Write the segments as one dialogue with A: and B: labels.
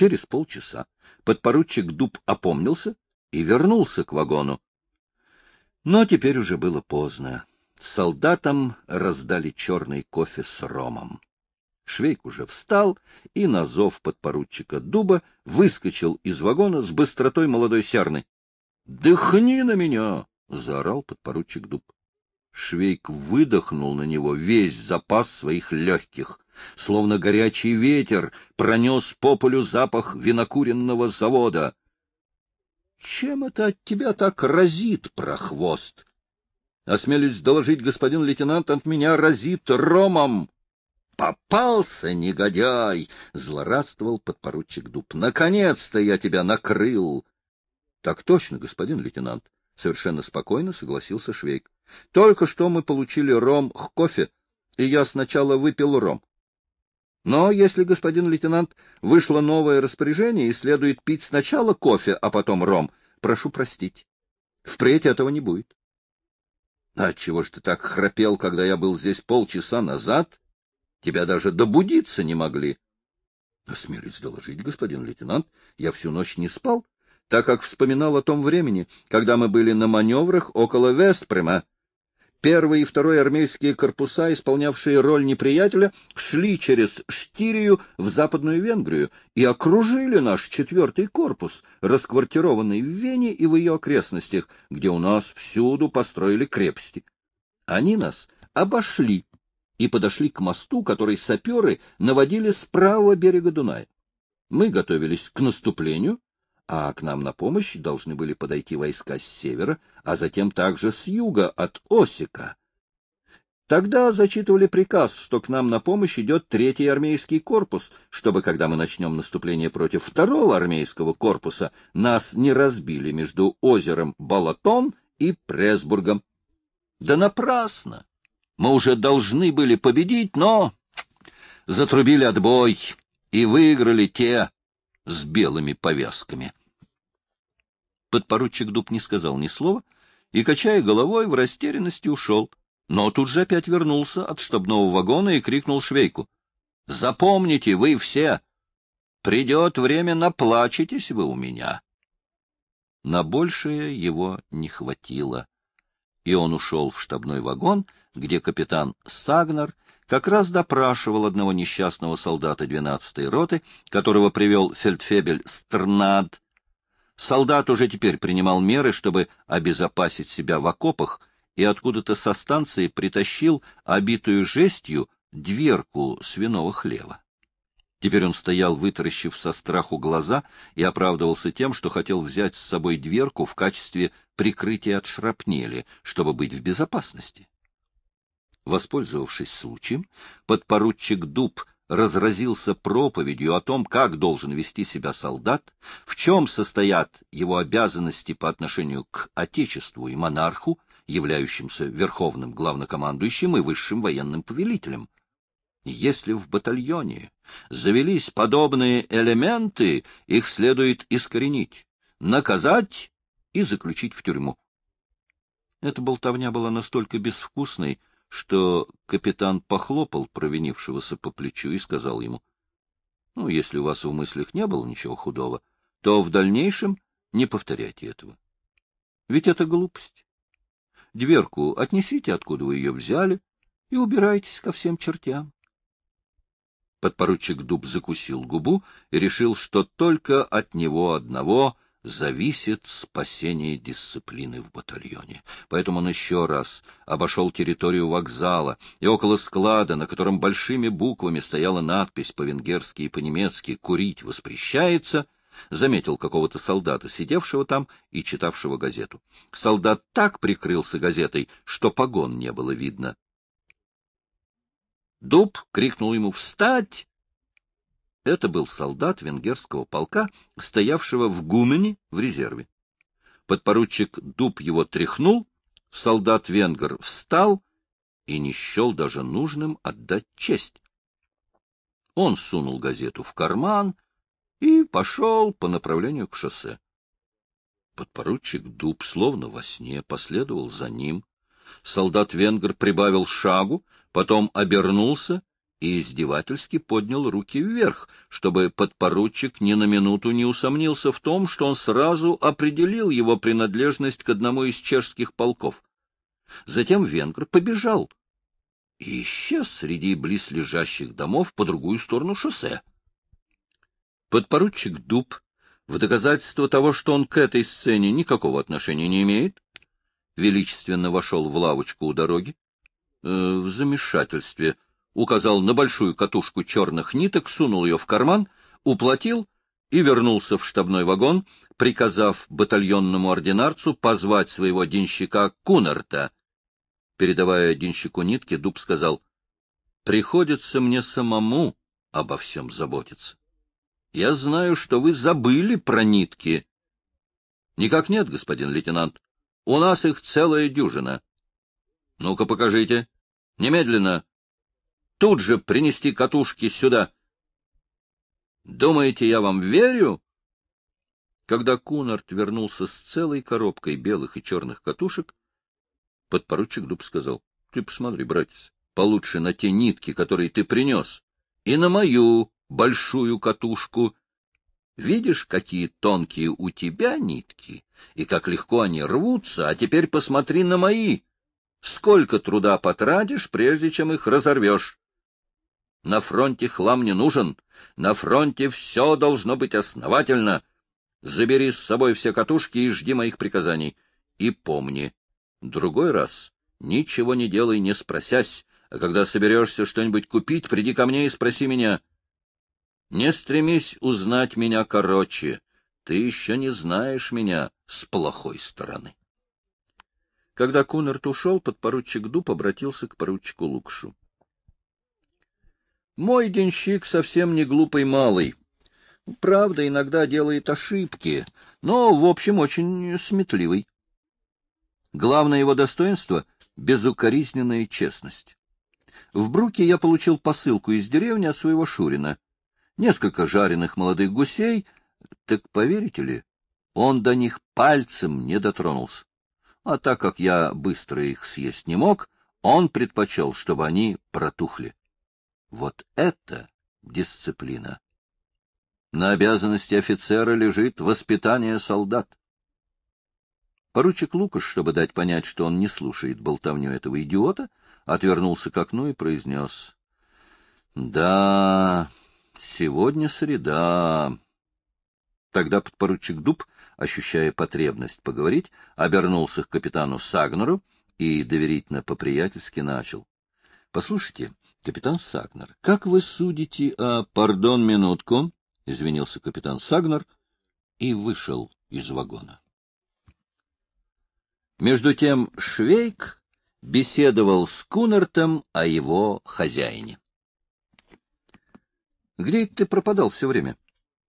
A: Через полчаса подпоручик Дуб опомнился и вернулся к вагону. Но теперь уже было поздно. Солдатам раздали черный кофе с ромом. Швейк уже встал и на зов подпоручика Дуба выскочил из вагона с быстротой молодой сярны. — Дыхни на меня! — заорал подпоручик Дуб. Швейк выдохнул на него весь запас своих легких, словно горячий ветер пронес по полю запах винокуренного завода. — Чем это от тебя так разит, прохвост? — Осмелюсь доложить, господин лейтенант, от меня разит ромом. — Попался, негодяй! — злорадствовал подпоручик Дуб. — Наконец-то я тебя накрыл! — Так точно, господин лейтенант, — совершенно спокойно согласился Швейк. — Только что мы получили ром к кофе, и я сначала выпил ром. Но если, господин лейтенант, вышло новое распоряжение и следует пить сначала кофе, а потом ром, прошу простить. Впредь этого не будет. А чего ж ты так храпел, когда я был здесь полчаса назад? Тебя даже добудиться не могли. Осмелюсь доложить, господин лейтенант, я всю ночь не спал, так как вспоминал о том времени, когда мы были на маневрах около Вестпрема, Первый и второй армейские корпуса, исполнявшие роль неприятеля, шли через Штирию в Западную Венгрию и окружили наш четвертый корпус, расквартированный в Вене и в ее окрестностях, где у нас всюду построили крепости. Они нас обошли и подошли к мосту, который саперы наводили с правого берега Дуная. Мы готовились к наступлению, а к нам на помощь должны были подойти войска с севера, а затем также с юга, от Осика. Тогда зачитывали приказ, что к нам на помощь идет третий армейский корпус, чтобы, когда мы начнем наступление против второго армейского корпуса, нас не разбили между озером Балатон и Пресбургом. Да напрасно! Мы уже должны были победить, но затрубили отбой и выиграли те с белыми повязками. Подпоручик Дуб не сказал ни слова и, качая головой, в растерянности ушел, но тут же опять вернулся от штабного вагона и крикнул швейку. — Запомните, вы все! Придет время, наплачетесь вы у меня. На большее его не хватило, и он ушел в штабной вагон, где капитан Сагнер как раз допрашивал одного несчастного солдата 12-й роты, которого привел фельдфебель Стрнад, Солдат уже теперь принимал меры, чтобы обезопасить себя в окопах, и откуда-то со станции притащил обитую жестью дверку свиного хлева. Теперь он стоял, вытаращив со страху глаза, и оправдывался тем, что хотел взять с собой дверку в качестве прикрытия от шрапнели, чтобы быть в безопасности. Воспользовавшись случаем, подпоручик Дуб разразился проповедью о том, как должен вести себя солдат, в чем состоят его обязанности по отношению к Отечеству и монарху, являющимся верховным главнокомандующим и высшим военным повелителем. Если в батальоне завелись подобные элементы, их следует искоренить, наказать и заключить в тюрьму. Эта болтовня была настолько безвкусной, что капитан похлопал провинившегося по плечу и сказал ему, — Ну, если у вас в мыслях не было ничего худого, то в дальнейшем не повторяйте этого. Ведь это глупость. Дверку отнесите, откуда вы ее взяли, и убирайтесь ко всем чертям. Подпоручик Дуб закусил губу и решил, что только от него одного — зависит спасение дисциплины в батальоне. Поэтому он еще раз обошел территорию вокзала и около склада, на котором большими буквами стояла надпись по-венгерски и по-немецки «Курить воспрещается», заметил какого-то солдата, сидевшего там и читавшего газету. Солдат так прикрылся газетой, что погон не было видно. Дуб крикнул ему «Встать!» Это был солдат венгерского полка, стоявшего в Гумене в резерве. Подпоручик Дуб его тряхнул, солдат-венгер встал и не счел даже нужным отдать честь. Он сунул газету в карман и пошел по направлению к шоссе. Подпоручик Дуб, словно во сне, последовал за ним. Солдат-венгер прибавил шагу, потом обернулся и издевательски поднял руки вверх, чтобы подпоручик ни на минуту не усомнился в том, что он сразу определил его принадлежность к одному из чешских полков. Затем венгр побежал и исчез среди близлежащих домов по другую сторону шоссе. Подпоручик Дуб, в доказательство того, что он к этой сцене никакого отношения не имеет, величественно вошел в лавочку у дороги, э, в замешательстве указал на большую катушку черных ниток, сунул ее в карман, уплатил и вернулся в штабной вагон, приказав батальонному ординарцу позвать своего денщика Кунарта. Передавая денщику нитки, Дуб сказал, «Приходится мне самому обо всем заботиться. Я знаю, что вы забыли про нитки». «Никак нет, господин лейтенант. У нас их целая дюжина. Ну-ка, покажите. Немедленно. Тут же принести катушки сюда. Думаете, я вам верю? Когда Кунарт вернулся с целой коробкой белых и черных катушек, подпоручик Дуб сказал, — Ты посмотри, братец, получше на те нитки, которые ты принес, и на мою большую катушку, Видишь, какие тонкие у тебя нитки, и как легко они рвутся, а теперь посмотри на мои. Сколько труда потратишь, прежде чем их разорвешь? На фронте хлам не нужен, на фронте все должно быть основательно. Забери с собой все катушки и жди моих приказаний. И помни, другой раз ничего не делай, не спросясь, а когда соберешься что-нибудь купить, приди ко мне и спроси меня — не стремись узнать меня короче. Ты еще не знаешь меня с плохой стороны. Когда Кунерт ушел, подпоручик Дуб обратился к поручику Лукшу. Мой денщик совсем не глупый малый. Правда, иногда делает ошибки, но, в общем, очень сметливый. Главное его достоинство — безукоризненная честность. В Бруке я получил посылку из деревни от своего Шурина — несколько жареных молодых гусей, так поверите ли, он до них пальцем не дотронулся. А так как я быстро их съесть не мог, он предпочел, чтобы они протухли. Вот это дисциплина. На обязанности офицера лежит воспитание солдат. Поручик Лукаш, чтобы дать понять, что он не слушает болтовню этого идиота, отвернулся к окну и произнес. — Да, Сегодня среда. Тогда подпоручик Дуб, ощущая потребность поговорить, обернулся к капитану Сагнеру и доверительно по-приятельски начал. — Послушайте, капитан Сагнер, как вы судите о... — Пардон, минутку, — извинился капитан Сагнер и вышел из вагона. Между тем Швейк беседовал с Кунертом о его хозяине. Где ты пропадал все время?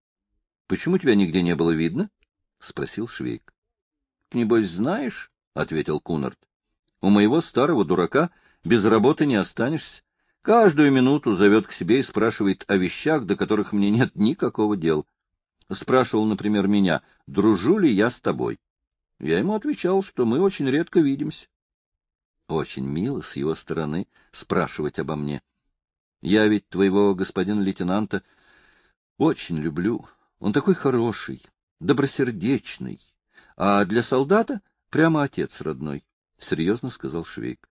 A: — Почему тебя нигде не было видно? — спросил Швейк. — Небось, знаешь, — ответил Кунард. — У моего старого дурака без работы не останешься. Каждую минуту зовет к себе и спрашивает о вещах, до которых мне нет никакого дела. Спрашивал, например, меня, дружу ли я с тобой. Я ему отвечал, что мы очень редко видимся. Очень мило с его стороны спрашивать обо мне. Я ведь твоего господина лейтенанта очень люблю. Он такой хороший, добросердечный. А для солдата прямо отец родной, — серьезно сказал Швейк. —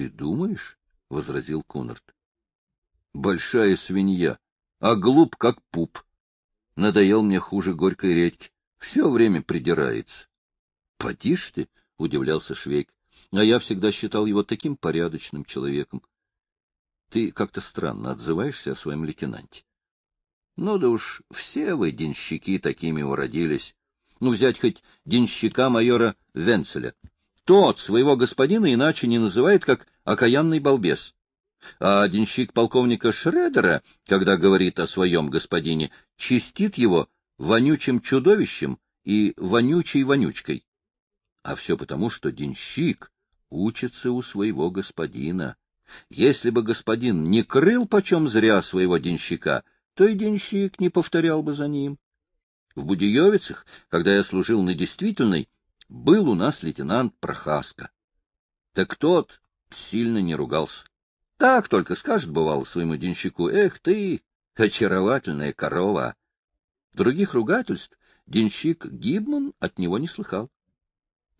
A: Ты думаешь? — возразил Кунарт. — Большая свинья, а глуп, как пуп. Надоел мне хуже горькой редьки. Все время придирается. — Поди ж ты, — удивлялся Швейк. А я всегда считал его таким порядочным человеком. Ты как-то странно отзываешься о своем лейтенанте. Ну да уж, все вы, денщики, такими уродились. Ну, взять хоть денщика майора Венцеля. Тот своего господина иначе не называет, как окаянный балбес. А денщик полковника Шредера, когда говорит о своем господине, чистит его вонючим чудовищем и вонючей вонючкой. А все потому, что денщик учится у своего господина. Если бы господин не крыл почем зря своего денщика, то и денщик не повторял бы за ним. В Будиевицах, когда я служил на действительной, был у нас лейтенант Прохаска. Так тот сильно не ругался. Так только скажет, бывало, своему денщику, «Эх ты, очаровательная корова!» Других ругательств денщик Гибман от него не слыхал.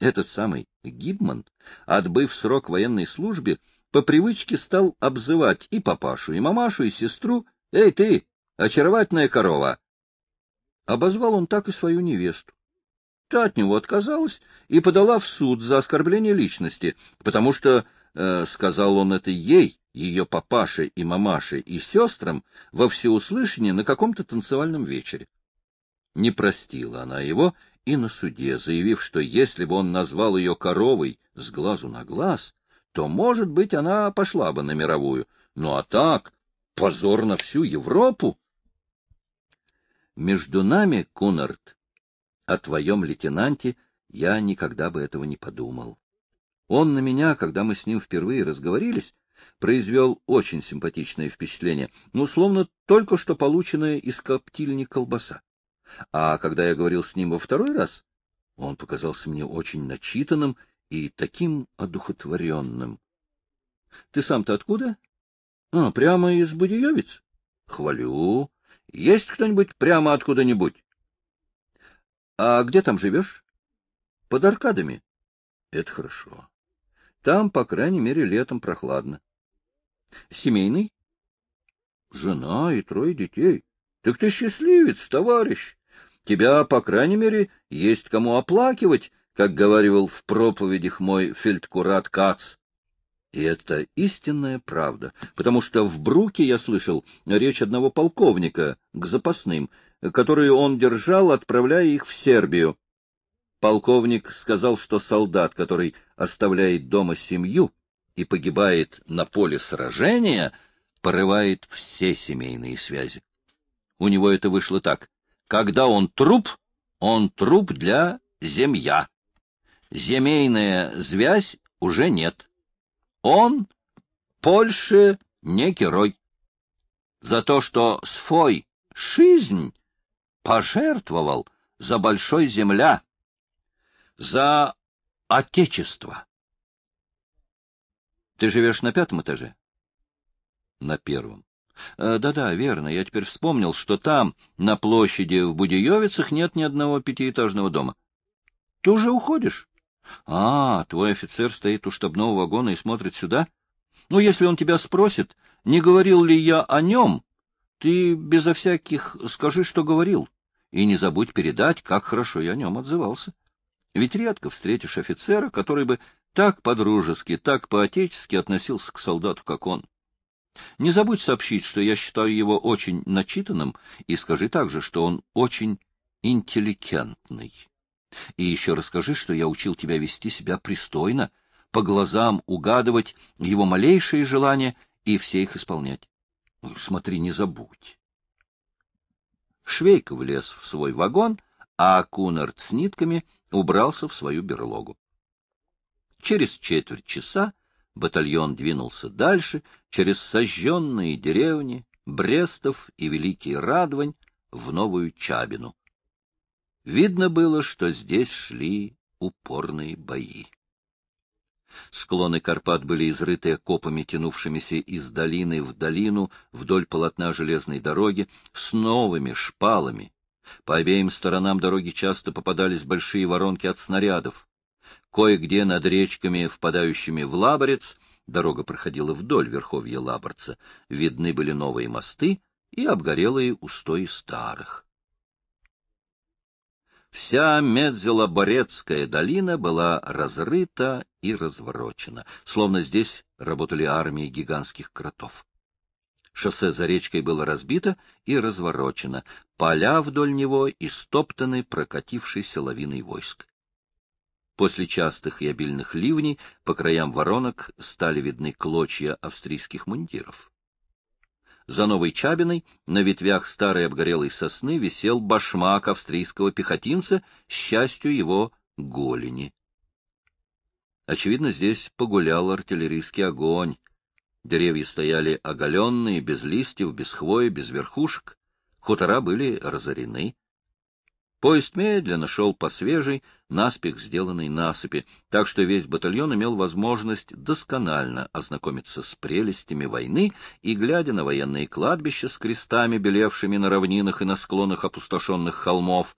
A: Этот самый Гибман, отбыв срок военной службе, по привычке стал обзывать и папашу, и мамашу, и сестру. «Эй ты, очаровательная корова!» Обозвал он так и свою невесту. Та от него отказалась и подала в суд за оскорбление личности, потому что, э, сказал он это ей, ее папаше и мамаше и сестрам, во всеуслышание на каком-то танцевальном вечере. Не простила она его и на суде, заявив, что если бы он назвал ее коровой с глазу на глаз, то, может быть, она пошла бы на мировую. Ну а так, позор на всю Европу! Между нами, Кунарт, о твоем лейтенанте я никогда бы этого не подумал. Он на меня, когда мы с ним впервые разговорились, произвел очень симпатичное впечатление, ну, словно только что полученное из коптильни колбаса. А когда я говорил с ним во второй раз, он показался мне очень начитанным и таким одухотворенным. — Ты сам-то откуда? — А, прямо из Будиевец. — Хвалю. Есть кто-нибудь прямо откуда-нибудь? — А где там живешь? — Под аркадами. — Это хорошо. Там, по крайней мере, летом прохладно. — Семейный? — Жена и трое детей. — Так ты счастливец, товарищ. Тебя, по крайней мере, есть кому оплакивать, как говаривал в проповедях мой фельдкурат Кац. И это истинная правда, потому что в Бруке я слышал речь одного полковника к запасным, которые он держал, отправляя их в Сербию. Полковник сказал, что солдат, который оставляет дома семью и погибает на поле сражения, порывает все семейные связи. У него это вышло так. Когда он труп, он труп для земья. Земейная связь уже нет. Он Польше не герой. За то, что свой жизнь пожертвовал за большой земля, за отечество. Ты живешь на пятом этаже? На первом. Э, да-да, верно. Я теперь вспомнил, что там, на площади в Будиевицах, нет ни одного пятиэтажного дома. Ты уже уходишь? А, твой офицер стоит у штабного вагона и смотрит сюда? Ну, если он тебя спросит, не говорил ли я о нем, ты безо всяких скажи, что говорил, и не забудь передать, как хорошо я о нем отзывался. Ведь редко встретишь офицера, который бы так по-дружески, так по-отечески относился к солдату, как он. Не забудь сообщить, что я считаю его очень начитанным, и скажи также, что он очень интеллигентный. И еще расскажи, что я учил тебя вести себя пристойно, по глазам угадывать его малейшие желания и все их исполнять. Смотри, не забудь. Швейка влез в свой вагон, а Кунард с нитками убрался в свою берлогу. Через четверть часа батальон двинулся дальше, через сожженные деревни, Брестов и Великий Радвань, в Новую Чабину. Видно было, что здесь шли упорные бои. Склоны Карпат были изрыты окопами, тянувшимися из долины в долину вдоль полотна железной дороги, с новыми шпалами. По обеим сторонам дороги часто попадались большие воронки от снарядов. Кое-где над речками, впадающими в Лаборец, дорога проходила вдоль верховья Лаборца, видны были новые мосты и обгорелые устои старых. Вся Медзелоборецкая долина была разрыта и разворочена, словно здесь работали армии гигантских кротов. Шоссе за речкой было разбито и разворочено, поля вдоль него истоптаны прокатившейся лавиной войск. После частых и обильных ливней по краям воронок стали видны клочья австрийских мундиров. За новой чабиной на ветвях старой обгорелой сосны висел башмак австрийского пехотинца, счастью его голени. Очевидно, здесь погулял артиллерийский огонь. Деревья стояли оголенные, без листьев, без хвои, без верхушек. Хутора были разорены. Поезд медленно шел по свежей, наспех сделанной насыпи, так что весь батальон имел возможность досконально ознакомиться с прелестями войны и, глядя на военные кладбища с крестами, белевшими на равнинах и на склонах опустошенных холмов,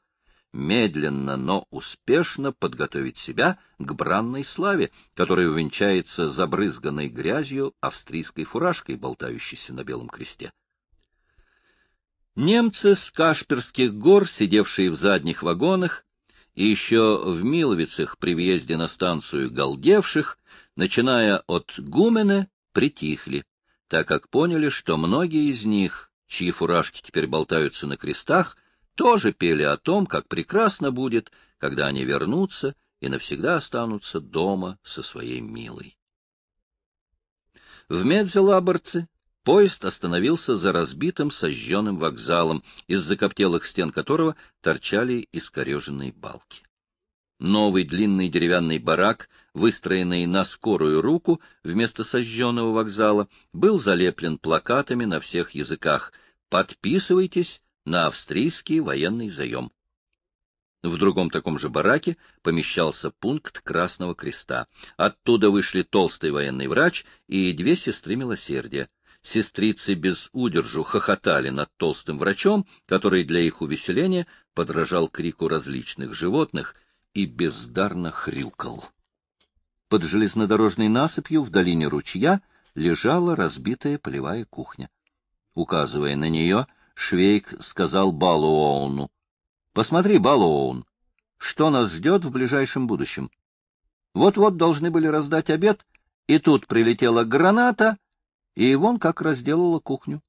A: медленно, но успешно подготовить себя к бранной славе, которая увенчается забрызганной грязью австрийской фуражкой, болтающейся на белом кресте. Немцы с Кашперских гор, сидевшие в задних вагонах, и еще в Миловицах при въезде на станцию галдевших, начиная от Гумене, притихли, так как поняли, что многие из них, чьи фуражки теперь болтаются на крестах, тоже пели о том, как прекрасно будет, когда они вернутся и навсегда останутся дома со своей милой. В Медзелаборце Поезд остановился за разбитым сожженным вокзалом, из закоптелых стен которого торчали искореженные балки. Новый длинный деревянный барак, выстроенный на скорую руку вместо сожженного вокзала, был залеплен плакатами на всех языках «Подписывайтесь на австрийский военный заем». В другом таком же бараке помещался пункт Красного Креста. Оттуда вышли толстый военный врач и две сестры милосердия сестрицы без удержу хохотали над толстым врачом, который для их увеселения подражал крику различных животных и бездарно хрюкал. Под железнодорожной насыпью в долине ручья лежала разбитая полевая кухня. Указывая на нее, Швейк сказал Балуоуну, — Посмотри, Балуоун, что нас ждет в ближайшем будущем. Вот-вот должны были раздать обед, и тут прилетела граната — и вон как разделала кухню.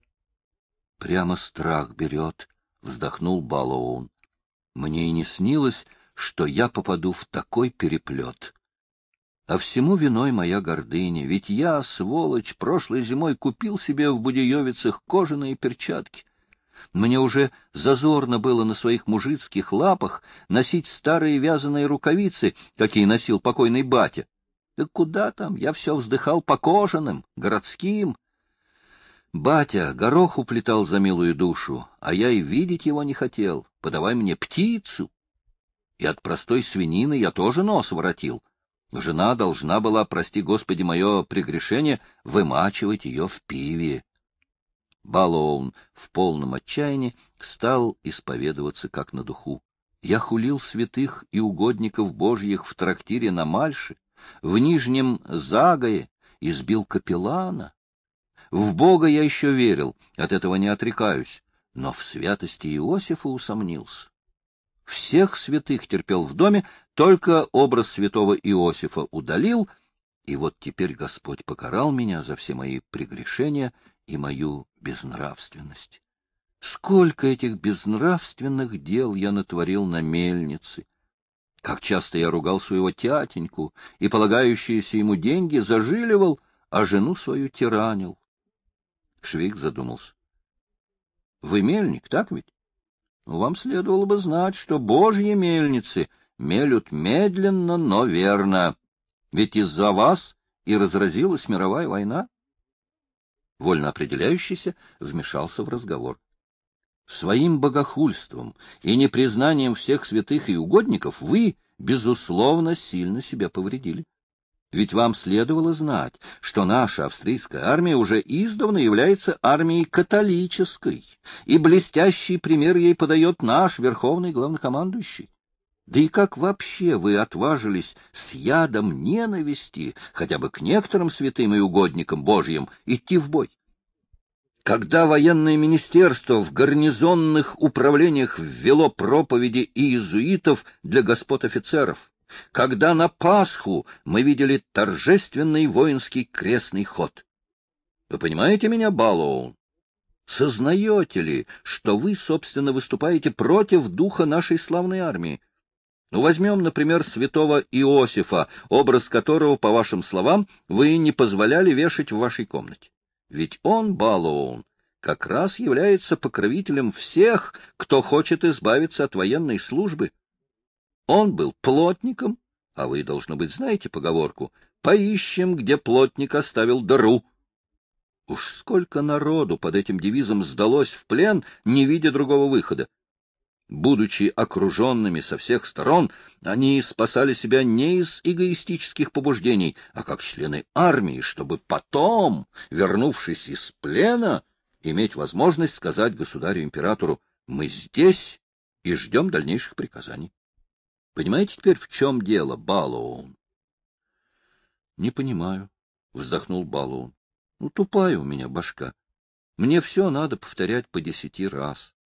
A: — Прямо страх берет, — вздохнул Балоун. — Мне и не снилось, что я попаду в такой переплет. А всему виной моя гордыня, ведь я, сволочь, прошлой зимой купил себе в Будеевицах кожаные перчатки. Мне уже зазорно было на своих мужицких лапах носить старые вязаные рукавицы, какие носил покойный батя. Да куда там, я все вздыхал по кожаным, городским. Батя горох уплетал за милую душу, а я и видеть его не хотел. Подавай мне птицу. И от простой свинины я тоже нос воротил. Жена должна была, прости господи мое прегрешение, вымачивать ее в пиве. Балоун в полном отчаянии стал исповедоваться как на духу. Я хулил святых и угодников божьих в трактире на Мальше, в Нижнем Загое избил капеллана. В Бога я еще верил, от этого не отрекаюсь, но в святости Иосифа усомнился. Всех святых терпел в доме, только образ святого Иосифа удалил, и вот теперь Господь покарал меня за все мои прегрешения и мою безнравственность. Сколько этих безнравственных дел я натворил на мельнице, как часто я ругал своего тятеньку и полагающиеся ему деньги зажиливал, а жену свою тиранил. Швейк задумался. — Вы мельник, так ведь? Ну, вам следовало бы знать, что божьи мельницы мелют медленно, но верно. Ведь из-за вас и разразилась мировая война. Вольно определяющийся вмешался в разговор. Своим богохульством и непризнанием всех святых и угодников вы, безусловно, сильно себя повредили. Ведь вам следовало знать, что наша австрийская армия уже издавна является армией католической, и блестящий пример ей подает наш верховный главнокомандующий. Да и как вообще вы отважились с ядом ненависти, хотя бы к некоторым святым и угодникам Божьим, идти в бой? Когда военное министерство в гарнизонных управлениях ввело проповеди иезуитов для господ офицеров, когда на Пасху мы видели торжественный воинский крестный ход. Вы понимаете меня, Балоун? Сознаете ли, что вы, собственно, выступаете против духа нашей славной армии? Ну, возьмем, например, святого Иосифа, образ которого, по вашим словам, вы не позволяли вешать в вашей комнате. Ведь он, Балоун, как раз является покровителем всех, кто хочет избавиться от военной службы. Он был плотником, а вы, должно быть, знаете поговорку «Поищем, где плотник оставил дыру». Уж сколько народу под этим девизом сдалось в плен, не видя другого выхода. Будучи окруженными со всех сторон, они спасали себя не из эгоистических побуждений, а как члены армии, чтобы потом, вернувшись из плена, иметь возможность сказать государю-императору «Мы здесь и ждем дальнейших приказаний». Понимаете теперь, в чем дело, Балоун? — Не понимаю, — вздохнул Балоун. — Ну, тупая у меня башка. Мне все надо повторять по десяти раз. —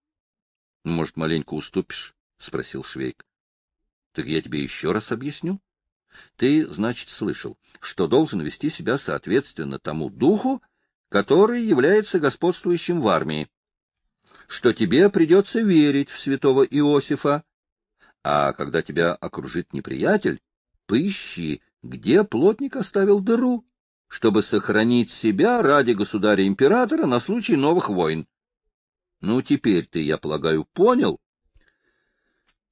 A: Может, маленько уступишь? — спросил Швейк. — Так я тебе еще раз объясню. Ты, значит, слышал, что должен вести себя соответственно тому духу, который является господствующим в армии, что тебе придется верить в святого Иосифа, а когда тебя окружит неприятель, поищи, где плотник оставил дыру, чтобы сохранить себя ради государя-императора на случай новых войн. Ну, теперь ты, я полагаю, понял?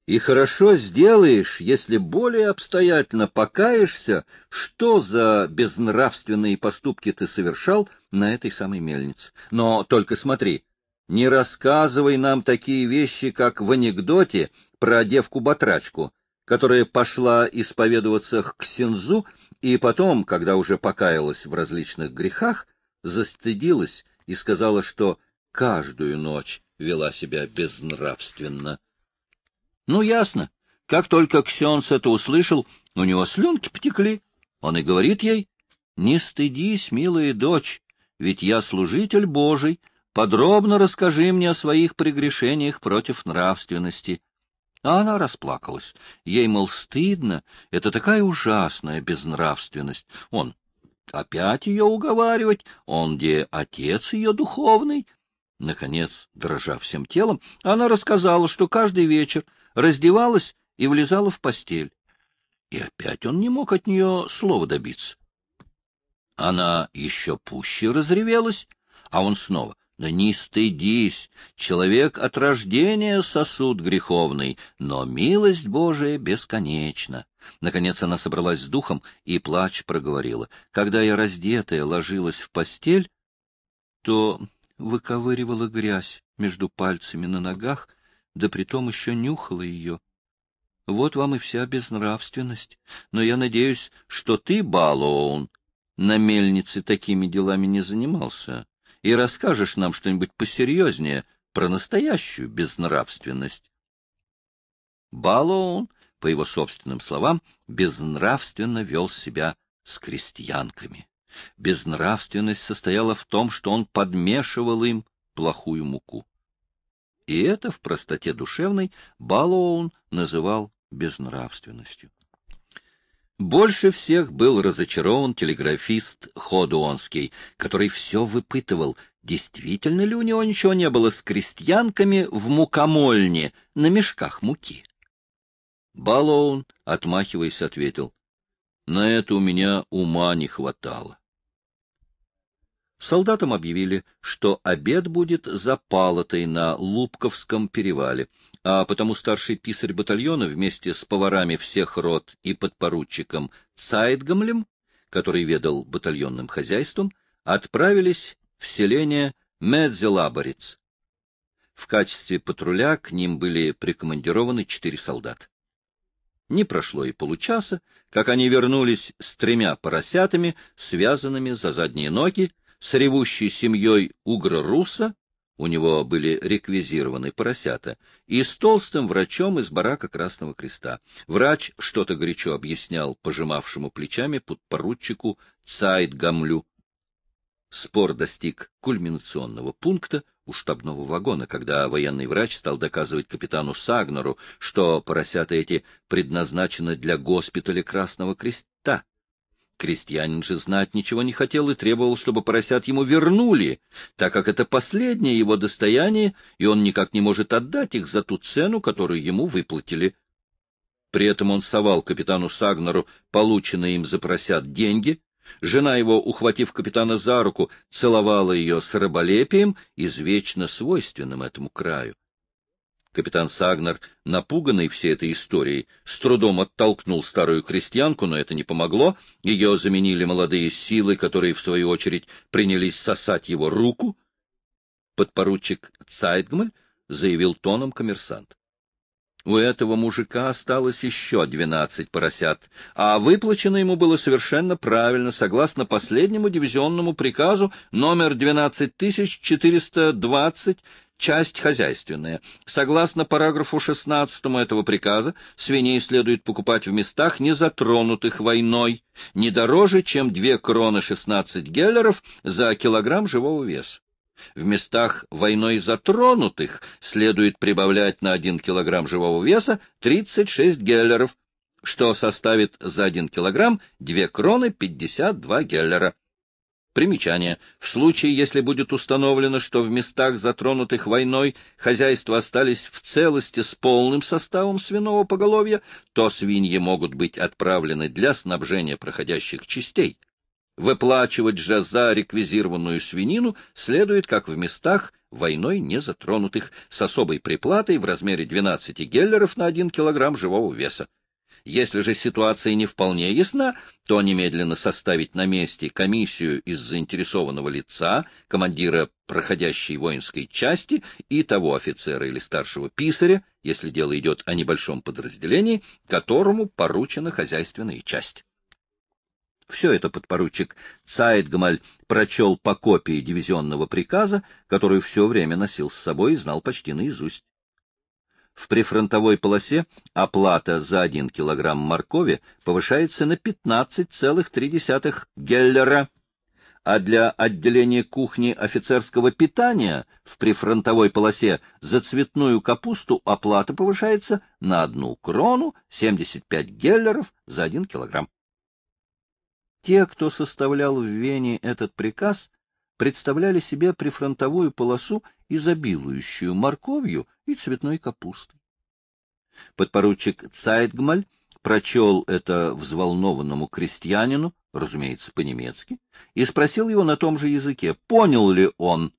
A: И хорошо сделаешь, если более обстоятельно покаешься, что за безнравственные поступки ты совершал на этой самой мельнице. Но только смотри, не рассказывай нам такие вещи, как в анекдоте про девку-батрачку, которая пошла исповедоваться к Синзу и потом, когда уже покаялась в различных грехах, застыдилась и сказала, что каждую ночь вела себя безнравственно. Ну, ясно. Как только Ксенс это услышал, у него слюнки потекли. Он и говорит ей, «Не стыдись, милая дочь, ведь я служитель Божий, подробно расскажи мне о своих прегрешениях против нравственности». А она расплакалась. Ей, мол, стыдно, это такая ужасная безнравственность. Он опять ее уговаривать, он где отец ее духовный. Наконец, дрожа всем телом, она рассказала, что каждый вечер раздевалась и влезала в постель. И опять он не мог от нее слова добиться. Она еще пуще разревелась, а он снова — да не стыдись, человек от рождения сосуд греховный, но милость Божия бесконечна. Наконец она собралась с духом и, плач, проговорила. Когда я раздетая ложилась в постель, то выковыривала грязь между пальцами на ногах, да притом еще нюхала ее. Вот вам и вся безнравственность. Но я надеюсь, что ты, Балоун, на мельнице такими делами не занимался и расскажешь нам что-нибудь посерьезнее про настоящую безнравственность. Балоун, по его собственным словам, безнравственно вел себя с крестьянками. Безнравственность состояла в том, что он подмешивал им плохую муку. И это в простоте душевной Балоун называл безнравственностью. Больше всех был разочарован телеграфист Ходуонский, который все выпытывал, действительно ли у него ничего не было с крестьянками в мукомольне на мешках муки. Балоун, отмахиваясь, ответил, — На это у меня ума не хватало. Солдатам объявили, что обед будет за палатой на Лубковском перевале, а потому старший писарь батальона вместе с поварами всех рот и подпоручиком Цайтгамлем, который ведал батальонным хозяйством, отправились в селение Медзелаборец. В качестве патруля к ним были прикомандированы четыре солдата. Не прошло и получаса, как они вернулись с тремя поросятами, связанными за задние ноги, с ревущей семьей угра-руса у него были реквизированы поросята, и с толстым врачом из барака Красного Креста. Врач что-то горячо объяснял пожимавшему плечами подпоручику Цайт-Гамлю. Спор достиг кульминационного пункта у штабного вагона, когда военный врач стал доказывать капитану Сагнеру, что поросята эти предназначены для госпиталя Красного Креста, Крестьянин же знать ничего не хотел и требовал, чтобы поросят ему вернули, так как это последнее его достояние, и он никак не может отдать их за ту цену, которую ему выплатили. При этом он совал капитану Сагнеру полученные им за поросят деньги, жена его, ухватив капитана за руку, целовала ее с раболепием, извечно свойственным этому краю. Капитан Сагнер, напуганный всей этой историей, с трудом оттолкнул старую крестьянку, но это не помогло. Ее заменили молодые силы, которые, в свою очередь, принялись сосать его руку. Подпоручик Цайтгмаль заявил тоном коммерсант. У этого мужика осталось еще двенадцать поросят, а выплачено ему было совершенно правильно, согласно последнему дивизионному приказу номер 12420 часть хозяйственная. Согласно параграфу 16 этого приказа, свиней следует покупать в местах, не затронутых войной, не дороже, чем 2 кроны 16 геллеров за килограмм живого веса. В местах войной затронутых следует прибавлять на 1 килограмм живого веса 36 геллеров, что составит за 1 килограмм 2 кроны 52 геллера. Примечание. В случае, если будет установлено, что в местах, затронутых войной, хозяйства остались в целости с полным составом свиного поголовья, то свиньи могут быть отправлены для снабжения проходящих частей. Выплачивать же за реквизированную свинину следует, как в местах, войной не затронутых, с особой приплатой в размере 12 геллеров на 1 килограмм живого веса. Если же ситуация не вполне ясна, то немедленно составить на месте комиссию из заинтересованного лица, командира проходящей воинской части и того офицера или старшего писаря, если дело идет о небольшом подразделении, которому поручена хозяйственная часть. Все это подпоручик Цайтгмаль прочел по копии дивизионного приказа, который все время носил с собой и знал почти наизусть. В прифронтовой полосе оплата за 1 килограмм моркови повышается на 15,3 геллера, а для отделения кухни офицерского питания в прифронтовой полосе за цветную капусту оплата повышается на 1 крону 75 геллеров за 1 килограмм. Те, кто составлял в Вене этот приказ, представляли себе прифронтовую полосу, изобилующую морковью и цветной капустой. Подпоручик Цайтгмаль прочел это взволнованному крестьянину, разумеется, по-немецки, и спросил его на том же языке, понял ли он.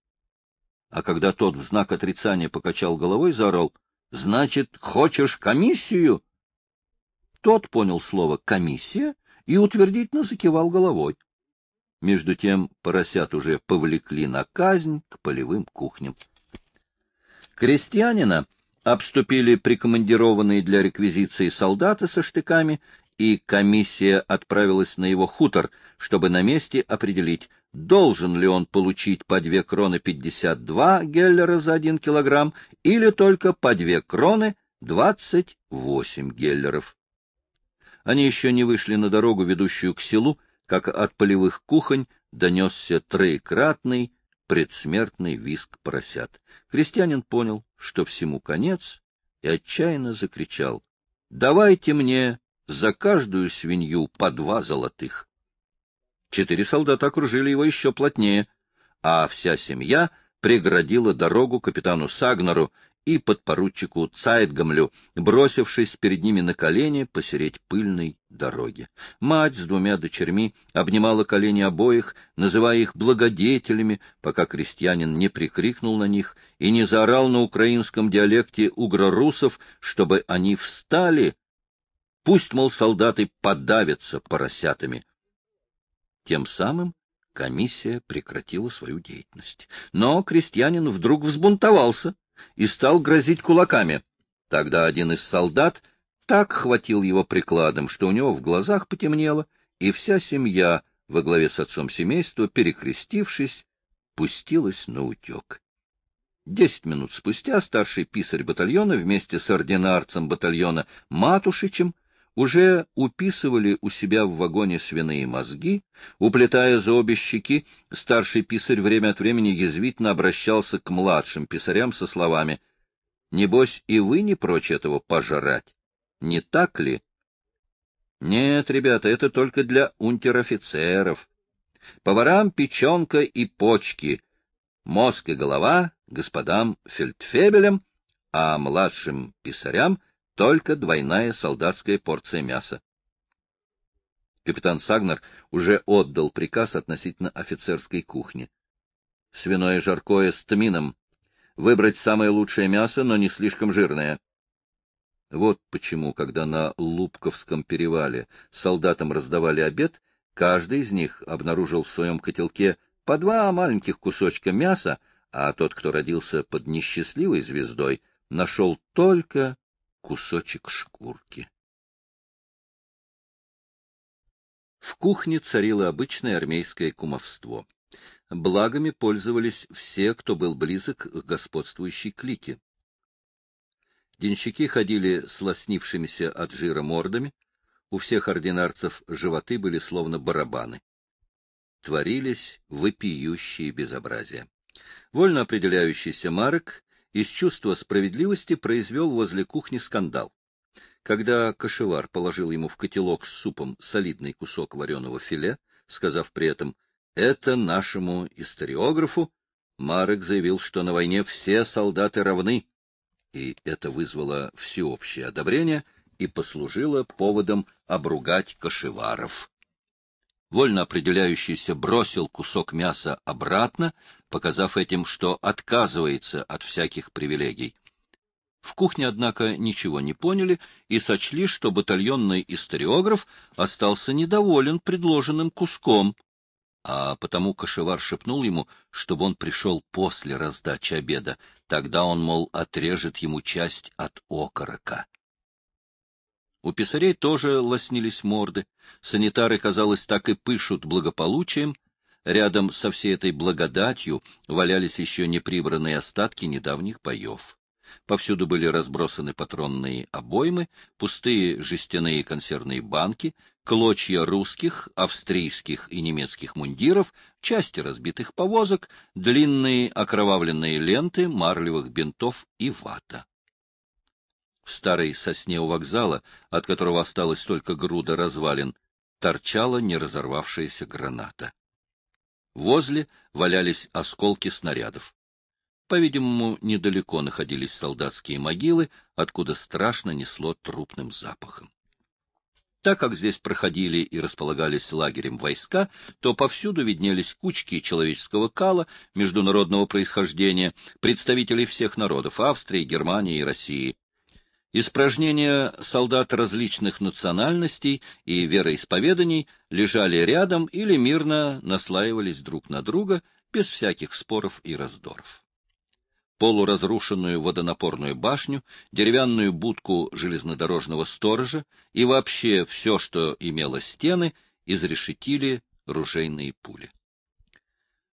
A: А когда тот в знак отрицания покачал головой, заорал, «Значит, хочешь комиссию?» Тот понял слово «комиссия» и утвердительно закивал головой. Между тем поросят уже повлекли на казнь к полевым кухням. Крестьянина обступили прикомандированные для реквизиции солдаты со штыками, и комиссия отправилась на его хутор, чтобы на месте определить, должен ли он получить по две кроны пятьдесят два геллера за один килограмм или только по две кроны двадцать восемь геллеров. Они еще не вышли на дорогу, ведущую к селу, как от полевых кухонь донесся троекратный предсмертный виск поросят. Крестьянин понял, что всему конец, и отчаянно закричал. — Давайте мне за каждую свинью по два золотых. Четыре солдата окружили его еще плотнее, а вся семья преградила дорогу капитану Сагнеру и подпоручику Цайтгамлю, бросившись перед ними на колени посереть пыльной дороги. Мать с двумя дочерьми обнимала колени обоих, называя их благодетелями, пока крестьянин не прикрикнул на них и не заорал на украинском диалекте угрорусов, чтобы они встали. Пусть, мол, солдаты подавятся поросятами. Тем самым комиссия прекратила свою деятельность. Но крестьянин вдруг взбунтовался и стал грозить кулаками. Тогда один из солдат так хватил его прикладом, что у него в глазах потемнело, и вся семья во главе с отцом семейства, перекрестившись, пустилась на утек. Десять минут спустя старший писарь батальона вместе с ординарцем батальона Матушичем уже уписывали у себя в вагоне свиные мозги, уплетая за обе щеки, старший писарь время от времени язвительно обращался к младшим писарям со словами «Небось, и вы не прочь этого пожрать, не так ли?» «Нет, ребята, это только для унтер-офицеров. Поварам печенка и почки, мозг и голова господам фельдфебелям, а младшим писарям — только двойная солдатская порция мяса. Капитан Сагнер уже отдал приказ относительно офицерской кухни. Свиное жаркое с тмином. Выбрать самое лучшее мясо, но не слишком жирное. Вот почему, когда на Лубковском перевале солдатам раздавали обед, каждый из них обнаружил в своем котелке по два маленьких кусочка мяса, а тот, кто родился под несчастливой звездой, нашел только кусочек шкурки. В кухне царило обычное армейское кумовство. Благами пользовались все, кто был близок к господствующей клике. Денщики ходили с лоснившимися от жира мордами, у всех ординарцев животы были словно барабаны. Творились вопиющие безобразия. Вольно определяющийся Марек из чувства справедливости произвел возле кухни скандал. Когда кошевар положил ему в котелок с супом солидный кусок вареного филе, сказав при этом «это нашему историографу», Марек заявил, что на войне все солдаты равны, и это вызвало всеобщее одобрение и послужило поводом обругать кошеваров. Вольно определяющийся бросил кусок мяса обратно, показав этим, что отказывается от всяких привилегий. В кухне, однако, ничего не поняли и сочли, что батальонный историограф остался недоволен предложенным куском, а потому кошевар шепнул ему, чтобы он пришел после раздачи обеда, тогда он, мол, отрежет ему часть от окорока. У писарей тоже лоснились морды, санитары, казалось, так и пышут благополучием, рядом со всей этой благодатью валялись еще неприбранные остатки недавних боев. Повсюду были разбросаны патронные обоймы, пустые жестяные консервные банки, клочья русских, австрийских и немецких мундиров, части разбитых повозок, длинные окровавленные ленты марлевых бинтов и вата. В старой сосне у вокзала, от которого осталась только груда развалин, торчала неразорвавшаяся граната. Возле валялись осколки снарядов. По-видимому, недалеко находились солдатские могилы, откуда страшно несло трупным запахом. Так как здесь проходили и располагались лагерем войска, то повсюду виднелись кучки человеческого кала международного происхождения, представителей всех народов Австрии, Германии и России. Испражнения солдат различных национальностей и вероисповеданий лежали рядом или мирно наслаивались друг на друга без всяких споров и раздоров полуразрушенную водонапорную башню, деревянную будку железнодорожного сторожа и вообще все, что имело стены, изрешетили ружейные пули.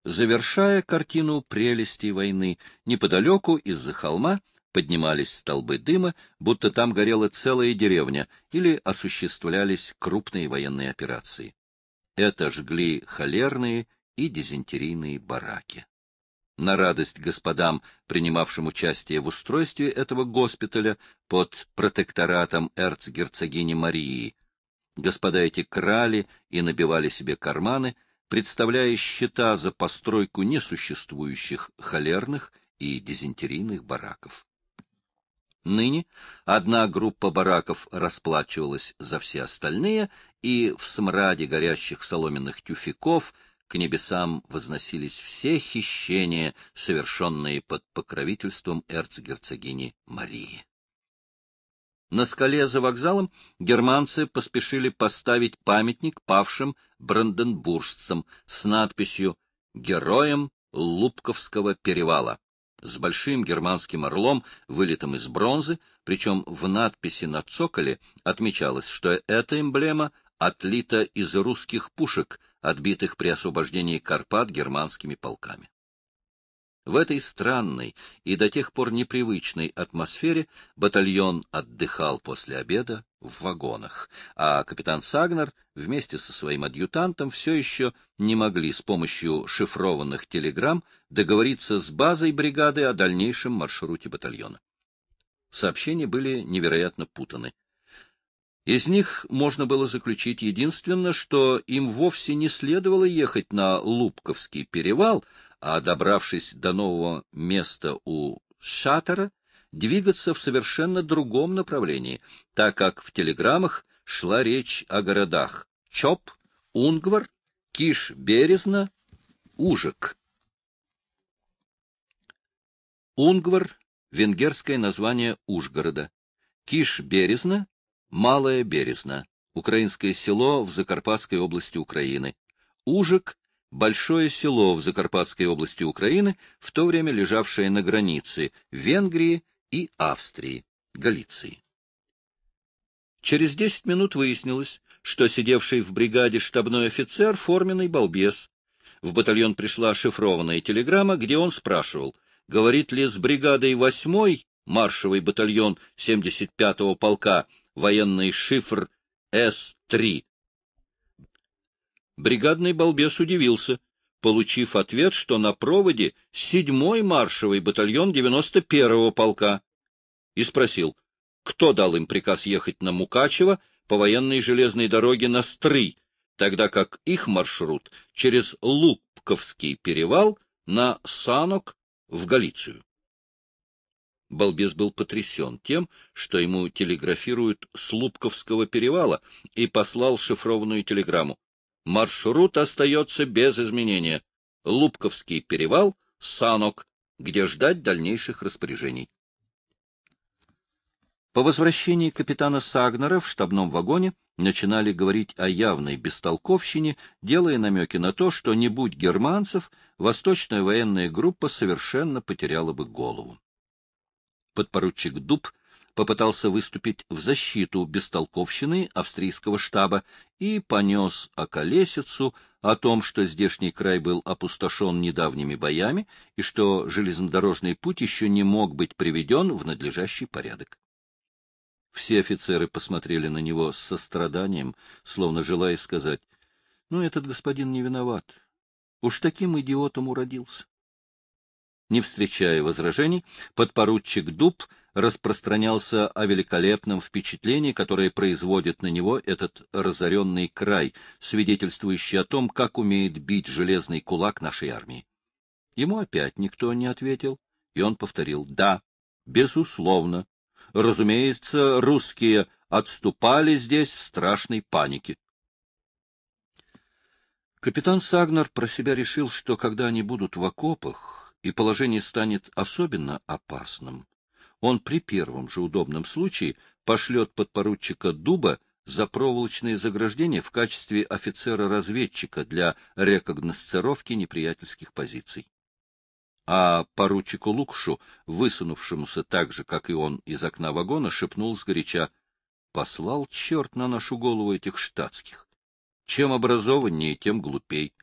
A: Завершая картину прелестей войны, неподалеку из-за холма поднимались столбы дыма, будто там горела целая деревня или осуществлялись крупные военные операции. Это жгли холерные и дизентерийные бараки на радость господам, принимавшим участие в устройстве этого госпиталя под протекторатом эрцгерцогини Марии. Господа эти крали и набивали себе карманы, представляя счета за постройку несуществующих холерных и дизентерийных бараков. Ныне одна группа бараков расплачивалась за все остальные, и в смраде горящих соломенных тюфяков — к небесам возносились все хищения, совершенные под покровительством эрцгерцогини Марии. На скале за вокзалом германцы поспешили поставить памятник павшим бранденбуржцам с надписью «Героям Лубковского перевала» с большим германским орлом, вылитым из бронзы, причем в надписи на цоколе отмечалось, что эта эмблема отлита из русских пушек, отбитых при освобождении Карпат германскими полками. В этой странной и до тех пор непривычной атмосфере батальон отдыхал после обеда в вагонах, а капитан Сагнер вместе со своим адъютантом все еще не могли с помощью шифрованных телеграмм договориться с базой бригады о дальнейшем маршруте батальона. Сообщения были невероятно путаны. Из них можно было заключить единственно, что им вовсе не следовало ехать на Лубковский перевал, а, добравшись до нового места у Шатера, двигаться в совершенно другом направлении, так как в телеграммах шла речь о городах Чоп, Унгвар, Киш-Березна, Ужик. Унгвар — венгерское название Ужгорода. Киш-Березна Малая Березна, украинское село в Закарпатской области Украины. Ужик — большое село в Закарпатской области Украины, в то время лежавшее на границе Венгрии и Австрии, Галиции. Через десять минут выяснилось, что сидевший в бригаде штабной офицер — форменный балбес. В батальон пришла шифрованная телеграмма, где он спрашивал, говорит ли с бригадой восьмой маршевый батальон 75-го полка военный шифр С-3. Бригадный балбес удивился, получив ответ, что на проводе седьмой маршевый батальон 91-го полка, и спросил, кто дал им приказ ехать на Мукачево по военной железной дороге на Стрый, тогда как их маршрут через Лупковский перевал на Санок в Галицию. Балбес был потрясен тем, что ему телеграфируют с Лупковского перевала, и послал шифрованную телеграмму. Маршрут остается без изменения. Лупковский перевал, Санок, где ждать дальнейших распоряжений. По возвращении капитана Сагнера в штабном вагоне начинали говорить о явной бестолковщине, делая намеки на то, что не будь германцев, восточная военная группа совершенно потеряла бы голову. Подпоручик Дуб попытался выступить в защиту бестолковщины австрийского штаба и понес околесицу о том, что здешний край был опустошен недавними боями и что железнодорожный путь еще не мог быть приведен в надлежащий порядок. Все офицеры посмотрели на него с состраданием, словно желая сказать, «Ну, этот господин не виноват. Уж таким идиотом уродился». Не встречая возражений, подпоручик Дуб распространялся о великолепном впечатлении, которое производит на него этот разоренный край, свидетельствующий о том, как умеет бить железный кулак нашей армии. Ему опять никто не ответил, и он повторил «Да, безусловно, Разумеется, русские отступали здесь в страшной панике. Капитан Сагнер про себя решил, что когда они будут в окопах, и положение станет особенно опасным, он при первом же удобном случае пошлет подпоручика Дуба за проволочные заграждения в качестве офицера-разведчика для рекогносцировки неприятельских позиций а поручику Лукшу, высунувшемуся так же, как и он, из окна вагона, шепнул сгоряча, «Послал черт на нашу голову этих штатских! Чем образованнее, тем глупей!»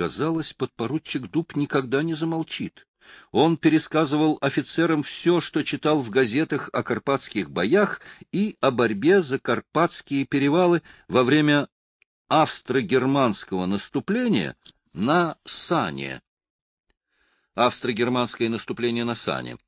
A: Казалось, подпоручик Дуб никогда не замолчит. Он пересказывал офицерам все, что читал в газетах о карпатских боях и о борьбе за карпатские перевалы во время австро-германского наступления на Сане австро-германское наступление на Сане.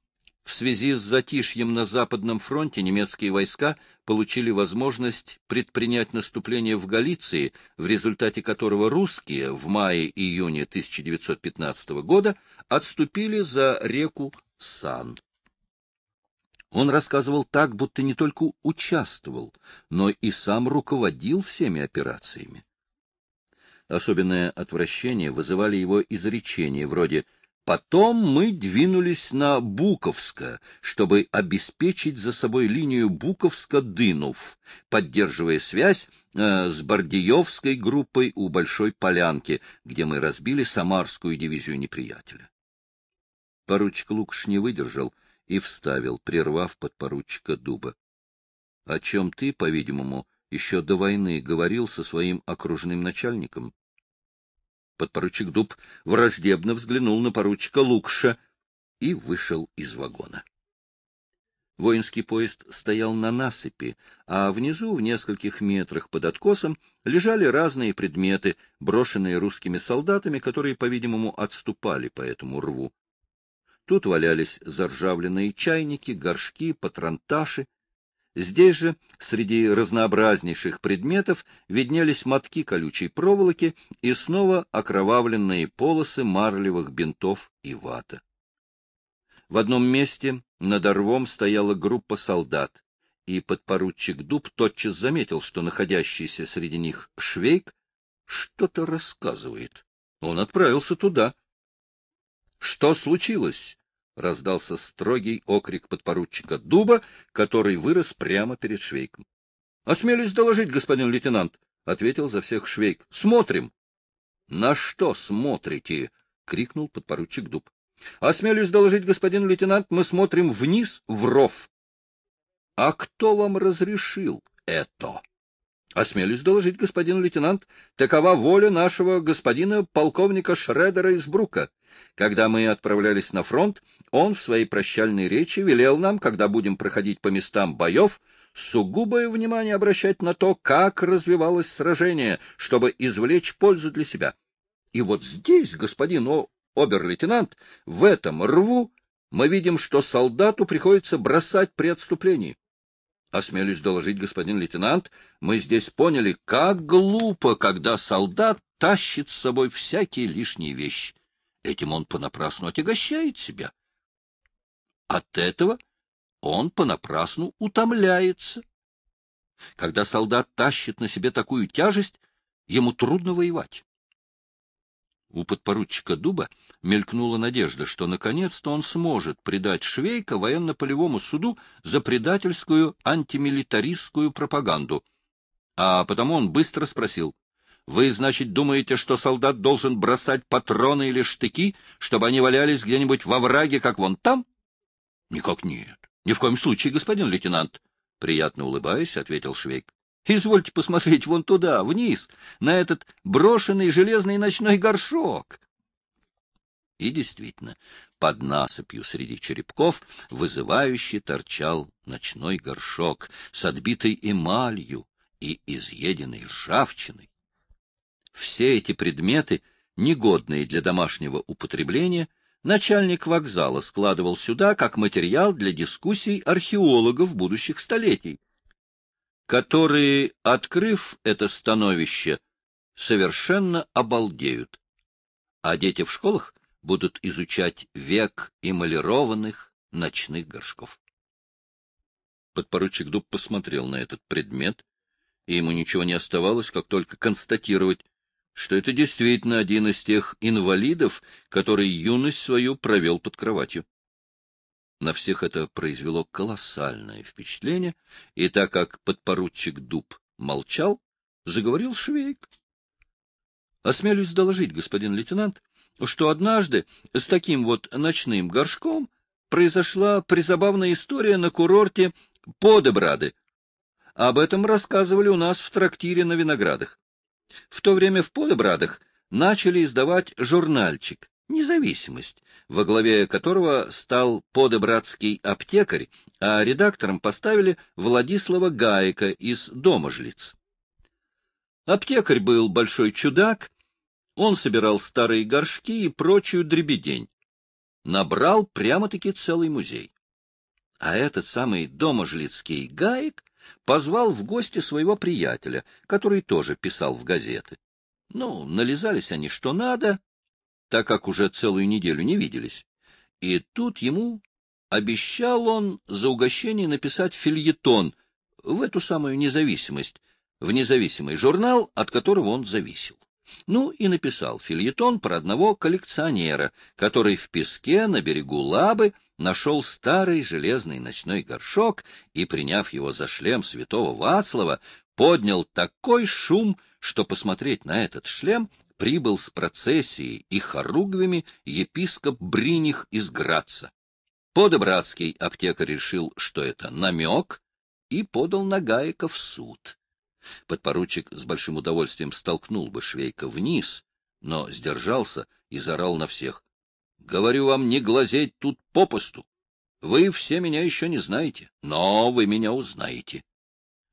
A: В связи с затишьем на Западном фронте немецкие войска получили возможность предпринять наступление в Галиции, в результате которого русские в мае-июне 1915 года отступили за реку Сан. Он рассказывал так, будто не только участвовал, но и сам руководил всеми операциями. Особенное отвращение вызывали его изречения вроде «Связь» Потом мы двинулись на Буковско, чтобы обеспечить за собой линию Буковска-Дынув, поддерживая связь э, с Бардиевской группой у Большой Полянки, где мы разбили Самарскую дивизию неприятеля. Поручик Лукаш не выдержал и вставил, прервав подпоручика Дуба. — О чем ты, по-видимому, еще до войны говорил со своим окружным начальником? Подпоручик Дуб враждебно взглянул на поручика Лукша и вышел из вагона. Воинский поезд стоял на насыпи, а внизу, в нескольких метрах под откосом, лежали разные предметы, брошенные русскими солдатами, которые, по-видимому, отступали по этому рву. Тут валялись заржавленные чайники, горшки, патронташи, Здесь же, среди разнообразнейших предметов, виднелись мотки колючей проволоки и снова окровавленные полосы марлевых бинтов и вата. В одном месте над орвом стояла группа солдат, и подпоручик Дуб тотчас заметил, что находящийся среди них Швейк что-то рассказывает. Он отправился туда. — Что случилось? — раздался строгий окрик подпоручика Дуба, который вырос прямо перед Швейком. — Осмелюсь доложить, господин лейтенант, — ответил за всех Швейк. — Смотрим. — На что смотрите? — крикнул подпоручик Дуб. — Осмелюсь доложить, господин лейтенант, мы смотрим вниз в ров. — А кто вам разрешил это? Осмелюсь доложить, господин лейтенант, такова воля нашего господина полковника Шредера из Брука. Когда мы отправлялись на фронт, он в своей прощальной речи велел нам, когда будем проходить по местам боев, сугубое внимание обращать на то, как развивалось сражение, чтобы извлечь пользу для себя. И вот здесь, господин обер-лейтенант, в этом рву мы видим, что солдату приходится бросать при отступлении. Осмелюсь доложить, господин лейтенант, мы здесь поняли, как глупо, когда солдат тащит с собой всякие лишние вещи. Этим он понапрасну отягощает себя. От этого он понапрасну утомляется. Когда солдат тащит на себе такую тяжесть, ему трудно воевать. У подпоручика Дуба мелькнула надежда, что наконец-то он сможет предать Швейка военно-полевому суду за предательскую антимилитаристскую пропаганду. А потому он быстро спросил, «Вы, значит, думаете, что солдат должен бросать патроны или штыки, чтобы они валялись где-нибудь во враге, как вон там?» «Никак нет. Ни в коем случае, господин лейтенант», — приятно улыбаясь, ответил Швейк. Извольте посмотреть вон туда, вниз, на этот брошенный железный ночной горшок. И действительно, под насыпью среди черепков вызывающе торчал ночной горшок с отбитой эмалью и изъеденной ржавчиной. Все эти предметы, негодные для домашнего употребления, начальник вокзала складывал сюда как материал для дискуссий археологов будущих столетий которые, открыв это становище, совершенно обалдеют. А дети в школах будут изучать век эмалированных ночных горшков. Подпоручик Дуб посмотрел на этот предмет, и ему ничего не оставалось, как только констатировать, что это действительно один из тех инвалидов, который юность свою провел под кроватью. На всех это произвело колоссальное впечатление, и так как подпоручик Дуб молчал, заговорил Швейк. Осмелюсь доложить, господин лейтенант, что однажды с таким вот ночным горшком произошла призабавная история на курорте Подебрады. Об этом рассказывали у нас в трактире на Виноградах. В то время в Подебрадах начали издавать журнальчик «Независимость», во главе которого стал подобратский аптекарь, а редактором поставили Владислава Гаека из Доможлиц. Аптекарь был большой чудак, он собирал старые горшки и прочую дребедень. Набрал прямо-таки целый музей. А этот самый доможлицкий Гаек позвал в гости своего приятеля, который тоже писал в газеты. Ну, нализались они что надо, так как уже целую неделю не виделись. И тут ему обещал он за угощение написать фильетон в эту самую независимость, в независимый журнал, от которого он зависел. Ну и написал фильетон про одного коллекционера, который в песке на берегу Лабы нашел старый железный ночной горшок и, приняв его за шлем святого Вацлава, поднял такой шум, что посмотреть на этот шлем прибыл с процессией и хоругвями епископ Бриних из Граца. Подобратский аптекарь решил, что это намек, и подал Нагаека в суд. Подпоручик с большим удовольствием столкнул бы Швейка вниз, но сдержался и зарал на всех. — Говорю вам, не глазеть тут попусту. Вы все меня еще не знаете, но вы меня узнаете.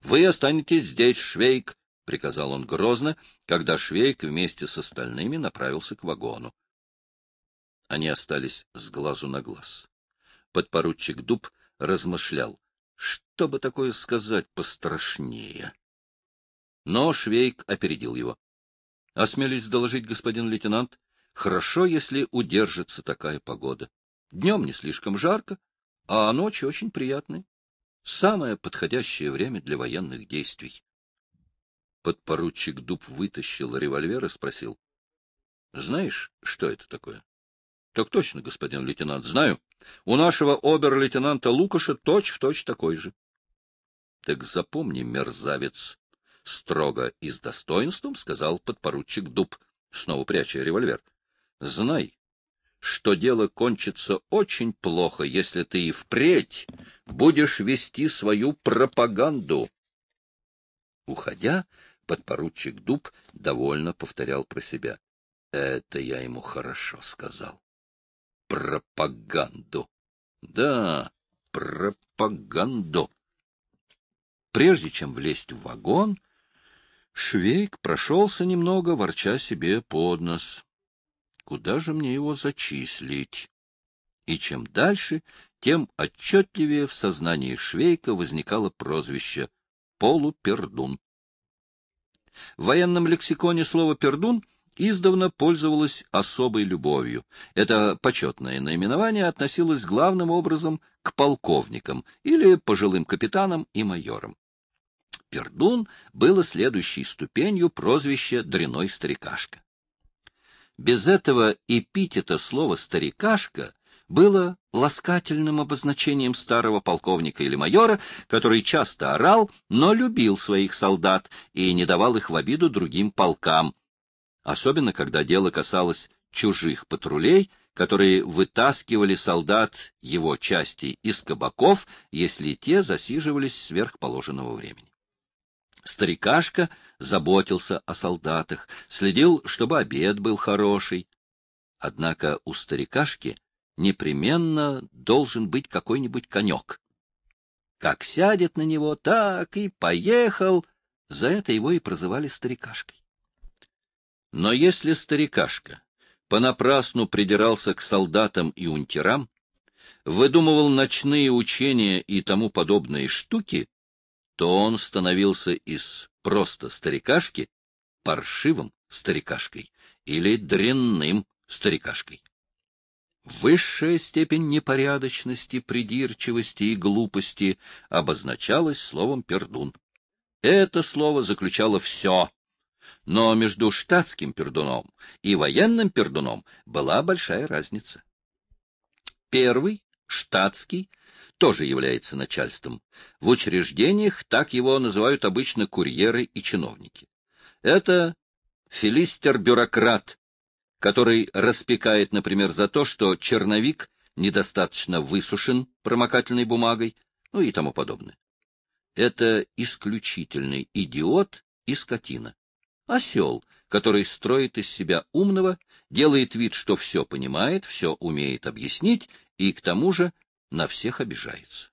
A: Вы останетесь здесь, Швейк, приказал он грозно, когда Швейк вместе с остальными направился к вагону. Они остались с глазу на глаз. Подпоручик Дуб размышлял, что бы такое сказать пострашнее. Но Швейк опередил его. — Осмелюсь доложить, господин лейтенант, хорошо, если удержится такая погода. Днем не слишком жарко, а ночью очень приятной. Самое подходящее время для военных действий. Подпоручик Дуб вытащил револьвер и спросил. — Знаешь, что это такое? — Так точно, господин лейтенант, знаю. У нашего обер-лейтенанта Лукаша точь-в-точь точь такой же. — Так запомни, мерзавец, — строго и с достоинством сказал подпоручик Дуб, снова пряча револьвер. — Знай, что дело кончится очень плохо, если ты и впредь будешь вести свою пропаганду. Уходя, подпоручик Дуб довольно повторял про себя. Это я ему хорошо сказал. Пропаганду. Да, пропаганду. Прежде чем влезть в вагон, Швейк прошелся немного, ворча себе под нос. Куда же мне его зачислить? И чем дальше, тем отчетливее в сознании Швейка возникало прозвище «полупердун». В военном лексиконе слово «пердун» издавна пользовалось особой любовью. Это почетное наименование относилось главным образом к полковникам или пожилым капитанам и майорам. Пердун было следующей ступенью прозвища «дряной старикашка». Без этого эпитета слова «старикашка» было ласкательным обозначением старого полковника или майора, который часто орал, но любил своих солдат и не давал их в обиду другим полкам, особенно когда дело касалось чужих патрулей, которые вытаскивали солдат его части из кабаков, если те засиживались сверхположенного времени. Старикашка заботился о солдатах, следил, чтобы обед был хороший. Однако у старикашки непременно должен быть какой-нибудь конек. Как сядет на него, так и поехал. За это его и прозывали старикашкой. Но если старикашка понапрасну придирался к солдатам и унтерам, выдумывал ночные учения и тому подобные штуки, то он становился из просто старикашки паршивым старикашкой или дрянным старикашкой. Высшая степень непорядочности, придирчивости и глупости обозначалась словом «пердун». Это слово заключало все, но между штатским пердуном и военным пердуном была большая разница. Первый, штатский, тоже является начальством. В учреждениях так его называют обычно курьеры и чиновники. Это филистер-бюрократ, который распекает, например, за то, что черновик недостаточно высушен промокательной бумагой, ну и тому подобное. Это исключительный идиот и скотина. Осел, который строит из себя умного, делает вид, что все понимает, все умеет объяснить и к тому же на всех обижается.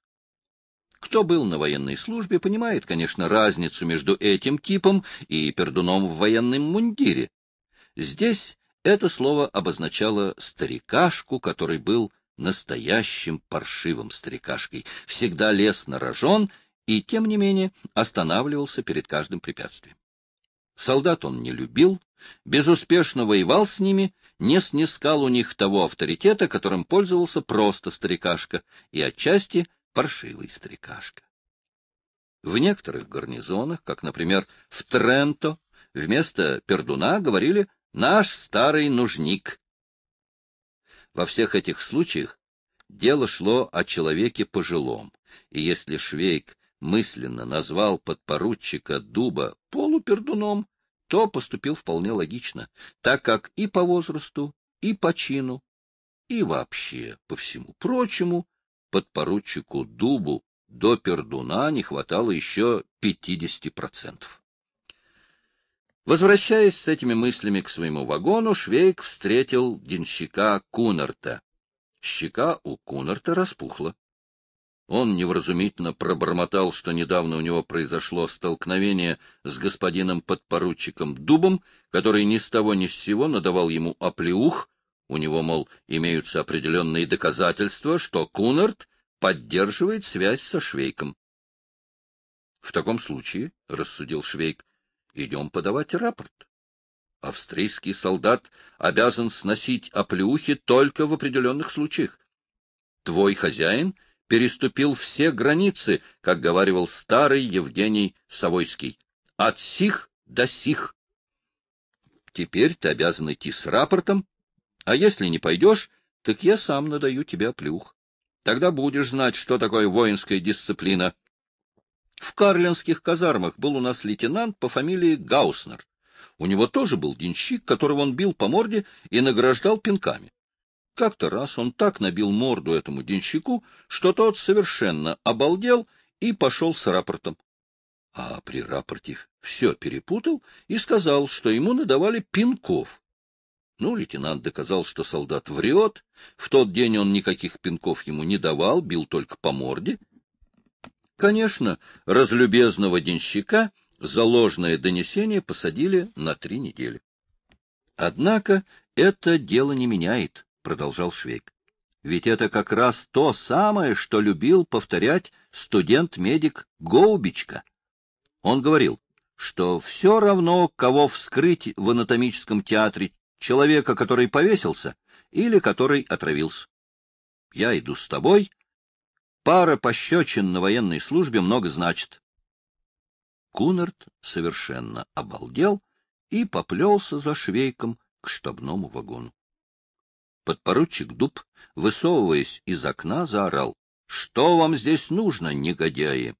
A: Кто был на военной службе, понимает, конечно, разницу между этим типом и пердуном в военном мундире. Здесь это слово обозначало старикашку, который был настоящим паршивым старикашкой, всегда лез на рожон и, тем не менее, останавливался перед каждым препятствием. Солдат он не любил, безуспешно воевал с ними не снискал у них того авторитета, которым пользовался просто старикашка и отчасти паршивый старикашка. В некоторых гарнизонах, как, например, в Тренто, вместо пердуна говорили «наш старый нужник». Во всех этих случаях дело шло о человеке пожилом, и если Швейк мысленно назвал подпоручика Дуба полупердуном, то поступил вполне логично, так как и по возрасту, и по чину, и вообще по всему прочему подпоручику Дубу до Пердуна не хватало еще 50%. Возвращаясь с этими мыслями к своему вагону, Швейк встретил денщика Кунарта. Щека у Кунарта распухла. Он невразумительно пробормотал, что недавно у него произошло столкновение с господином подпоручиком Дубом, который ни с того ни с сего надавал ему оплеух. У него, мол, имеются определенные доказательства, что Кунарт поддерживает связь со Швейком. — В таком случае, — рассудил Швейк, — идем подавать рапорт. Австрийский солдат обязан сносить оплеухи только в определенных случаях. Твой хозяин — переступил все границы, как говаривал старый Евгений Савойский. От сих до сих. Теперь ты обязан идти с рапортом, а если не пойдешь, так я сам надаю тебе плюх. Тогда будешь знать, что такое воинская дисциплина. В карлинских казармах был у нас лейтенант по фамилии Гауснер. У него тоже был денщик, которого он бил по морде и награждал пинками. Как-то раз он так набил морду этому денщику, что тот совершенно обалдел и пошел с рапортом. А при рапорте все перепутал и сказал, что ему надавали пинков. Ну, лейтенант доказал, что солдат врет. В тот день он никаких пинков ему не давал, бил только по морде. Конечно, разлюбезного денщика за ложное донесение посадили на три недели. Однако это дело не меняет, — продолжал Швейк. Ведь это как раз то самое, что любил повторять студент-медик Гоубичка. Он говорил, что все равно, кого вскрыть в анатомическом театре, человека, который повесился или который отравился. Я иду с тобой. Пара пощечин на военной службе много значит. Кунарт совершенно обалдел и поплелся за швейком к штабному вагону. Подпоручик Дуб, высовываясь из окна, заорал. — Что вам здесь нужно, негодяи?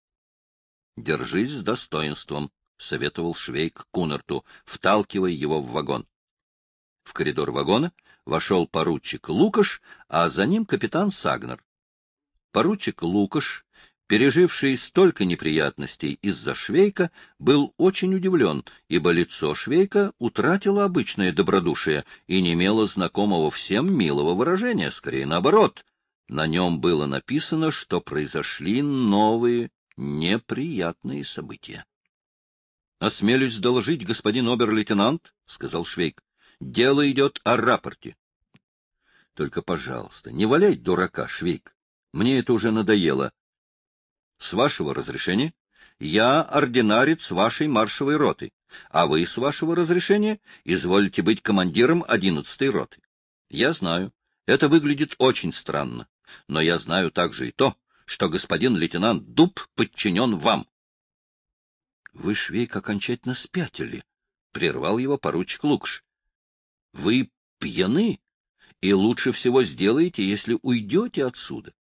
A: — Держись с достоинством, — советовал Швейк Кунарту, вталкивая его в вагон. В коридор вагона вошел поручик Лукаш, а за ним капитан Сагнер. Поручик Лукаш, переживший столько неприятностей из-за Швейка, был очень удивлен, ибо лицо Швейка утратило обычное добродушие и не имело знакомого всем милого выражения, скорее наоборот. На нем было написано, что произошли новые неприятные события. — Осмелюсь доложить, господин обер-лейтенант, — сказал Швейк, Дело идет о рапорте. Только, пожалуйста, не валяй дурака, Швейк. Мне это уже надоело. С вашего разрешения я ординарец вашей маршевой роты, а вы, с вашего разрешения, изволите быть командиром одиннадцатой роты. Я знаю, это выглядит очень странно, но я знаю также и то, что господин лейтенант Дуб подчинен вам. — Вы, Швейк, окончательно спятили, — прервал его поручик Лукш. Вы пьяны, и лучше всего сделаете, если уйдете отсюда.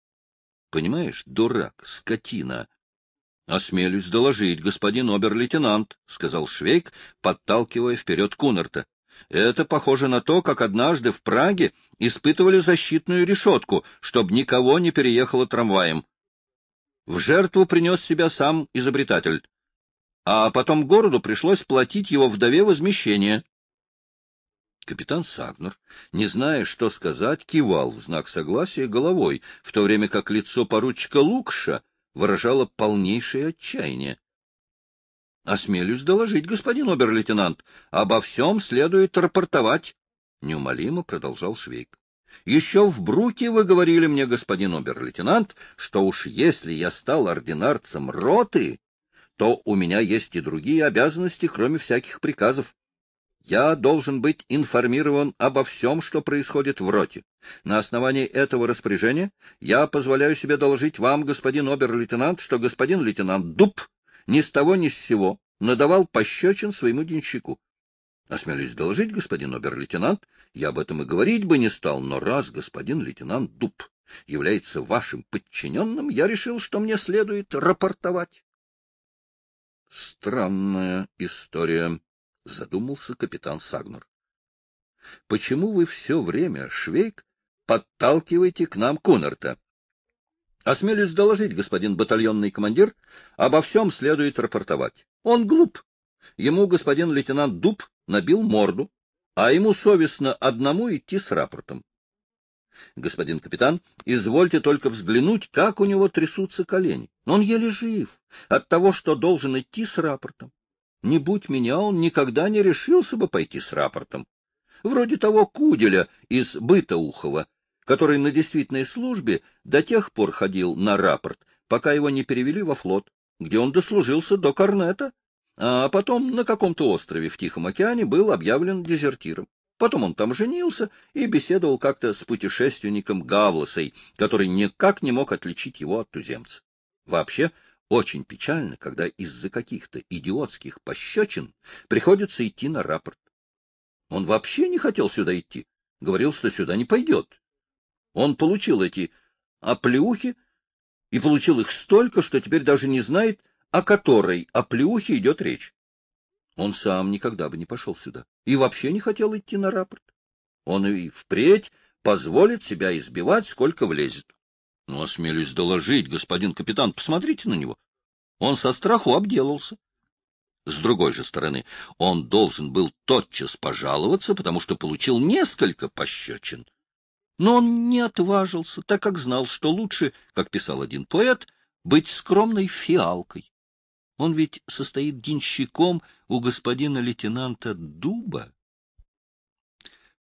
A: Понимаешь, дурак, скотина. — Осмелюсь доложить, господин обер-лейтенант, — сказал Швейк, подталкивая вперед Кунарта. — Это похоже на то, как однажды в Праге испытывали защитную решетку, чтобы никого не переехало трамваем. В жертву принес себя сам изобретатель. А потом городу пришлось платить его вдове возмещение. Капитан Сагнер, не зная, что сказать, кивал в знак согласия головой, в то время как лицо поручика Лукша выражало полнейшее отчаяние. — Осмелюсь доложить, господин обер-лейтенант, обо всем следует рапортовать, — неумолимо продолжал Швейк. — Еще в Бруке вы говорили мне, господин обер-лейтенант, что уж если я стал ординарцем роты, то у меня есть и другие обязанности, кроме всяких приказов. Я должен быть информирован обо всем, что происходит в роте. На основании этого распоряжения я позволяю себе доложить вам, господин обер-лейтенант, что господин лейтенант Дуб ни с того ни с сего надавал пощечин своему денщику. Осмелюсь доложить, господин обер-лейтенант, я об этом и говорить бы не стал, но раз господин лейтенант Дуб является вашим подчиненным, я решил, что мне следует рапортовать. Странная история, — задумался капитан Сагнур. — Почему вы все время, Швейк, подталкиваете к нам Кунарта? — Осмелюсь доложить, господин батальонный командир, обо всем следует рапортовать. Он глуп. Ему господин лейтенант Дуб набил морду, а ему совестно одному идти с рапортом. Господин капитан, извольте только взглянуть, как у него трясутся колени. Он еле жив от того, что должен идти с рапортом. Не будь меня, он никогда не решился бы пойти с рапортом. Вроде того Куделя из Бытоухова, который на действительной службе до тех пор ходил на рапорт, пока его не перевели во флот, где он дослужился до корнета, а потом на каком-то острове в Тихом океане был объявлен дезертиром. Потом он там женился и беседовал как-то с путешественником Гавлосой, который никак не мог отличить его от туземца. Вообще, очень печально, когда из-за каких-то идиотских пощечин приходится идти на рапорт. Он вообще не хотел сюда идти, говорил, что сюда не пойдет. Он получил эти оплеухи и получил их столько, что теперь даже не знает, о которой оплеухе идет речь. Он сам никогда бы не пошел сюда и вообще не хотел идти на рапорт. Он и впредь позволит себя избивать, сколько влезет. Ну, осмелюсь доложить, господин капитан, посмотрите на него. Он со страху обделался. С другой же стороны, он должен был тотчас пожаловаться, потому что получил несколько пощечин. Но он не отважился, так как знал, что лучше, как писал один поэт, быть скромной фиалкой. Он ведь состоит денщиком у господина лейтенанта Дуба.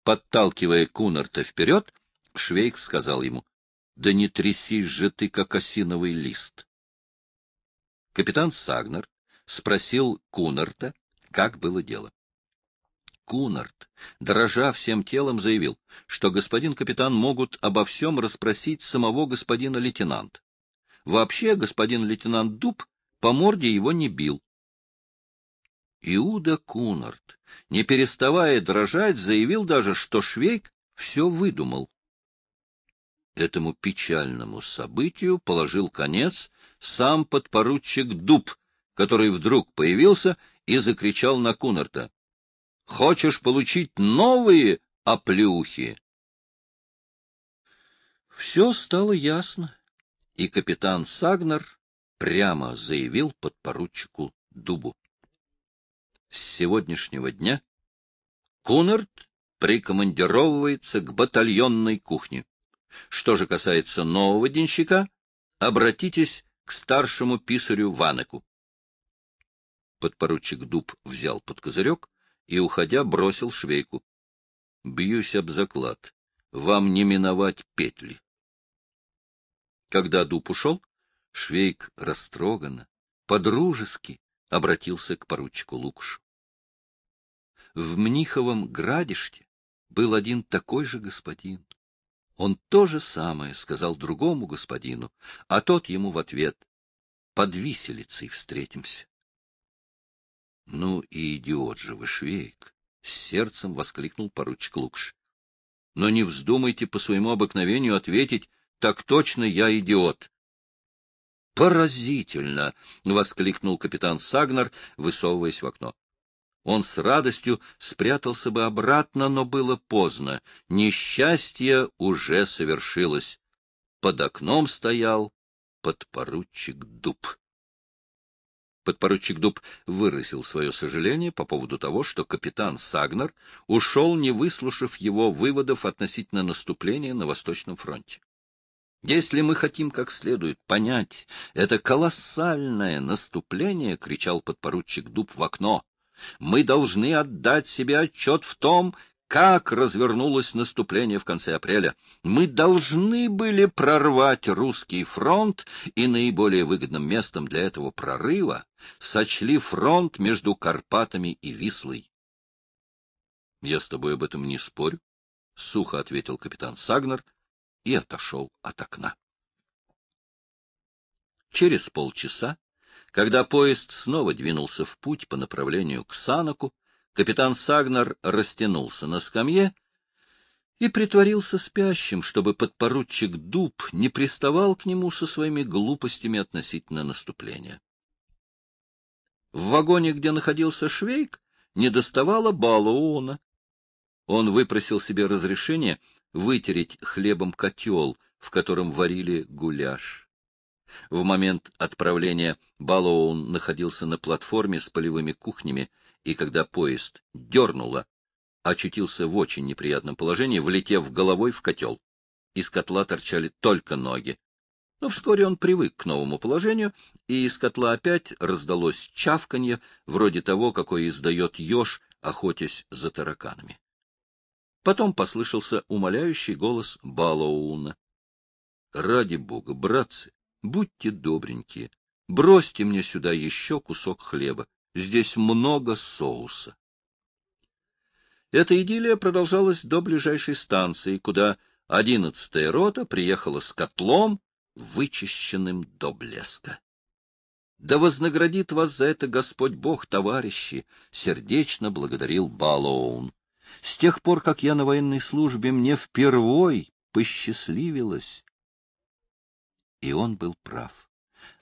A: Подталкивая Кунарта вперед, Швейк сказал ему, — Да не трясись же ты, как осиновый лист. Капитан Сагнер спросил Кунарта, как было дело. Кунарт, дрожа всем телом, заявил, что господин капитан могут обо всем расспросить самого господина лейтенанта. Вообще господин лейтенант Дуб по морде его не бил. Иуда Кунарт, не переставая дрожать, заявил даже, что Швейк все выдумал. Этому печальному событию положил конец сам подпоручик Дуб, который вдруг появился и закричал на Кунарта. — Хочешь получить новые оплюхи? Все стало ясно, и капитан Сагнер прямо заявил подпоручику Дубу. С сегодняшнего дня Кунарт прикомандировывается к батальонной кухне. Что же касается нового денщика, обратитесь к старшему писарю Ванеку. Подпоручик Дуб взял под козырек и, уходя, бросил швейку. — Бьюсь об заклад. Вам не миновать петли. Когда Дуб ушел, Швейк растроганно, подружески обратился к поручику Лукушу. В Мниховом Градиште был один такой же господин. Он то же самое сказал другому господину, а тот ему в ответ «Под виселицей встретимся». — Ну и идиот же вы, Швейк! — с сердцем воскликнул поручик Лукш. — Но не вздумайте по своему обыкновению ответить «Так точно я идиот». «Поразительно!» — воскликнул капитан Сагнер, высовываясь в окно. Он с радостью спрятался бы обратно, но было поздно. Несчастье уже совершилось. Под окном стоял подпоручик Дуб. Подпоручик Дуб выразил свое сожаление по поводу того, что капитан Сагнер ушел, не выслушав его выводов относительно наступления на Восточном фронте. Если мы хотим как следует понять это колоссальное наступление, — кричал подпоручик Дуб в окно, мы должны отдать себе отчет в том, как развернулось наступление в конце апреля. Мы должны были прорвать русский фронт, и наиболее выгодным местом для этого прорыва сочли фронт между Карпатами и Вислой. — Я с тобой об этом не спорю, — сухо ответил капитан Сагнер и отошел от окна. Через полчаса когда поезд снова двинулся в путь по направлению к Санаку, капитан Сагнер растянулся на скамье и притворился спящим, чтобы подпоручик Дуб не приставал к нему со своими глупостями относительно наступления. В вагоне, где находился Швейк, недоставало Балуона. Он выпросил себе разрешение вытереть хлебом котел, в котором варили гуляш. В момент отправления Балоун находился на платформе с полевыми кухнями, и когда поезд дернуло, очутился в очень неприятном положении, влетев головой в котел. Из котла торчали только ноги. Но вскоре он привык к новому положению, и из котла опять раздалось чавканье, вроде того, какое издает еж, охотясь за тараканами. Потом послышался умоляющий голос Балоуна. — Ради бога, братцы, Будьте добренькие, бросьте мне сюда еще кусок хлеба. Здесь много соуса. Эта идиллия продолжалась до ближайшей станции, куда одиннадцатая рота приехала с котлом, вычищенным до блеска. Да вознаградит вас за это Господь Бог, товарищи! — сердечно благодарил Балоун. С тех пор, как я на военной службе, мне впервой посчастливилось и он был прав.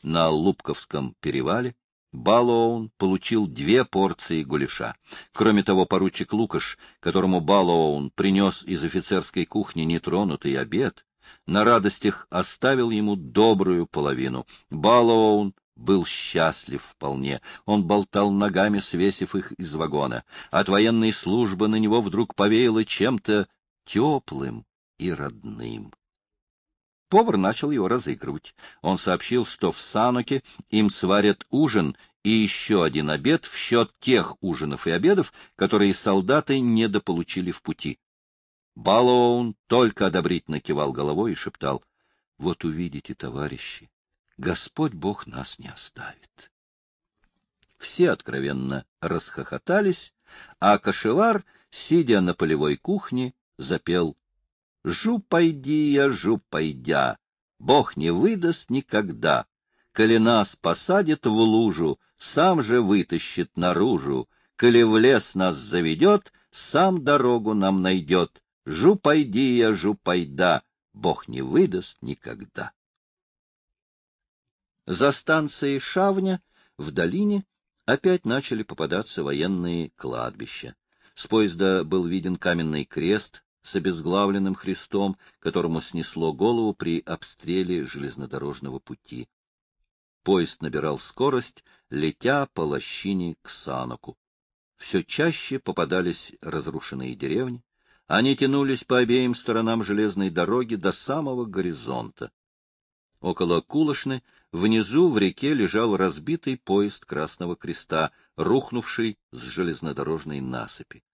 A: На Лубковском перевале Балоун получил две порции гуляша. Кроме того, поручик Лукаш, которому Балоун принес из офицерской кухни нетронутый обед, на радостях оставил ему добрую половину. Балоун был счастлив вполне. Он болтал ногами, свесив их из вагона. От военной службы на него вдруг повеяло чем-то теплым и родным. Повар начал его разыгрывать. Он сообщил, что в Сануке им сварят ужин и еще один обед в счет тех ужинов и обедов, которые солдаты недополучили в пути. Балоун только одобрительно кивал головой и шептал, — Вот увидите, товарищи, Господь Бог нас не оставит. Все откровенно расхохотались, а кошевар, сидя на полевой кухне, запел Жу пойди я, жу пойдя, Бог не выдаст никогда. Коли нас посадит в лужу, сам же вытащит наружу. Коли в лес нас заведет, сам дорогу нам найдет. Жу пойди я, жу пойда, Бог не выдаст никогда. За станцией Шавня в долине опять начали попадаться военные кладбища. С поезда был виден каменный крест с обезглавленным Христом, которому снесло голову при обстреле железнодорожного пути. Поезд набирал скорость, летя по лощине к Саноку. Все чаще попадались разрушенные деревни. Они тянулись по обеим сторонам железной дороги до самого горизонта. Около Кулошны внизу в реке лежал разбитый поезд Красного Креста, рухнувший с железнодорожной насыпи.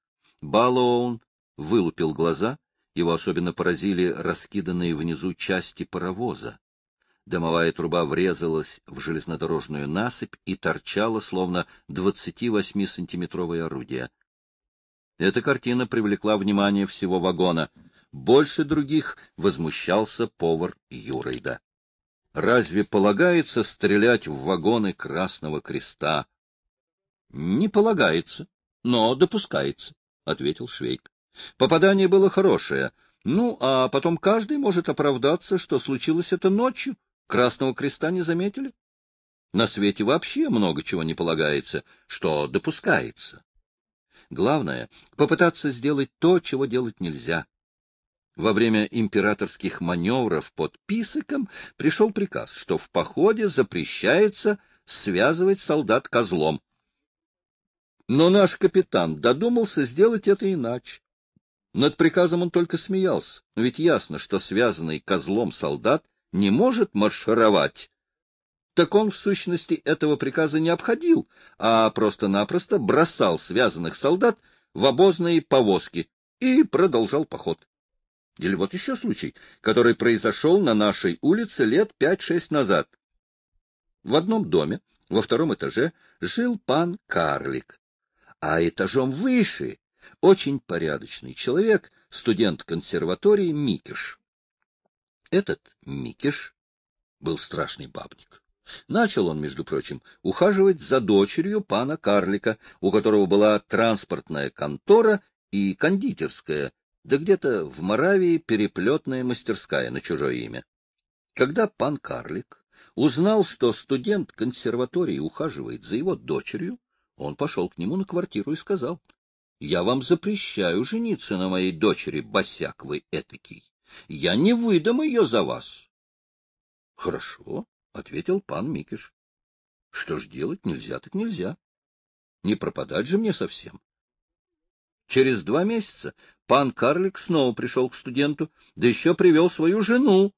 A: Балоун вылупил глаза, его особенно поразили раскиданные внизу части паровоза. Дымовая труба врезалась в железнодорожную насыпь и торчала, словно 28-сантиметровое орудие. Эта картина привлекла внимание всего вагона. Больше других возмущался повар Юрейда. Разве полагается стрелять в вагоны Красного Креста? — Не полагается, но допускается, — ответил Швейк. Попадание было хорошее. Ну, а потом каждый может оправдаться, что случилось это ночью. Красного креста не заметили. На свете вообще много чего не полагается, что допускается. Главное — попытаться сделать то, чего делать нельзя. Во время императорских маневров под Писыком пришел приказ, что в походе запрещается связывать солдат козлом. Но наш капитан додумался сделать это иначе. Над приказом он только смеялся, но ведь ясно, что связанный козлом солдат не может маршировать. Так он, в сущности, этого приказа не обходил, а просто-напросто бросал связанных солдат в обозные повозки и продолжал поход. Или вот еще случай, который произошел на нашей улице лет пять-шесть назад. В одном доме, во втором этаже, жил пан Карлик, а этажом выше очень порядочный человек, студент консерватории Микиш. Этот Микиш был страшный бабник. Начал он, между прочим, ухаживать за дочерью пана Карлика, у которого была транспортная контора и кондитерская, да где-то в Моравии переплетная мастерская на чужое имя. Когда пан Карлик узнал, что студент консерватории ухаживает за его дочерью, он пошел к нему на квартиру и сказал — я вам запрещаю жениться на моей дочери, босяк вы этакий. Я не выдам ее за вас. — Хорошо, — ответил пан Микиш. — Что ж делать, нельзя так нельзя. Не пропадать же мне совсем. Через два месяца пан Карлик снова пришел к студенту, да еще привел свою жену.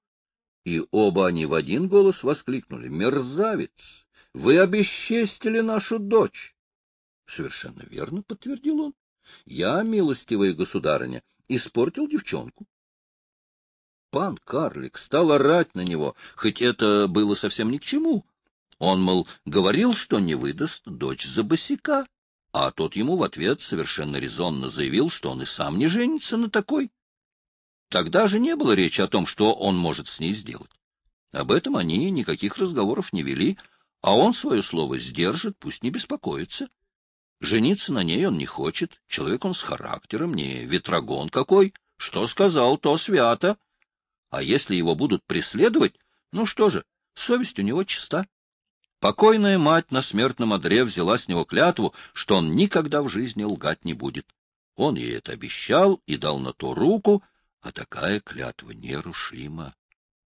A: И оба они в один голос воскликнули. — Мерзавец! Вы обесчестили нашу дочь! — Совершенно верно, — подтвердил он. Я, милостивая государыня, испортил девчонку. Пан Карлик стал орать на него, хоть это было совсем ни к чему. Он, мол, говорил, что не выдаст дочь за босика, а тот ему в ответ совершенно резонно заявил, что он и сам не женится на такой. Тогда же не было речи о том, что он может с ней сделать. Об этом они никаких разговоров не вели, а он свое слово сдержит, пусть не беспокоится. Жениться на ней он не хочет, человек он с характером, не ветрогон какой. Что сказал, то свято. А если его будут преследовать, ну что же, совесть у него чиста. Покойная мать на смертном одре взяла с него клятву, что он никогда в жизни лгать не будет. Он ей это обещал и дал на то руку, а такая клятва нерушима.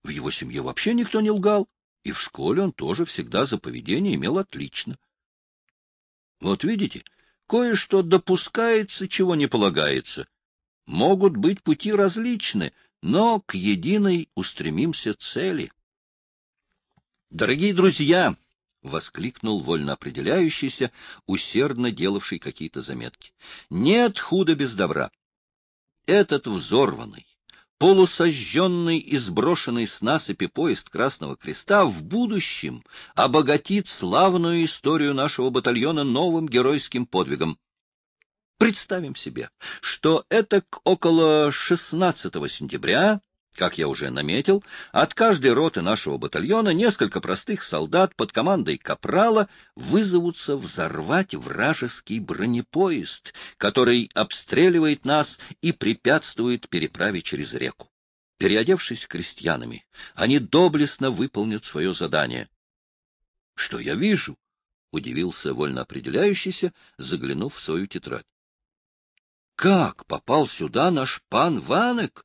A: В его семье вообще никто не лгал, и в школе он тоже всегда за поведение имел отлично. Вот видите, кое-что допускается, чего не полагается. Могут быть пути различны, но к единой устремимся цели. Дорогие друзья, — воскликнул вольно определяющийся, усердно делавший какие-то заметки. — Нет худа без добра. Этот взорванный, полусожженный и сброшенный с насыпи поезд Красного Креста в будущем обогатит славную историю нашего батальона новым геройским подвигом. Представим себе, что это к около 16 сентября как я уже наметил, от каждой роты нашего батальона несколько простых солдат под командой капрала вызовутся взорвать вражеский бронепоезд, который обстреливает нас и препятствует переправе через реку. Переодевшись крестьянами, они доблестно выполнят свое задание. — Что я вижу? — удивился вольно определяющийся, заглянув в свою тетрадь. — Как попал сюда наш пан Ванек?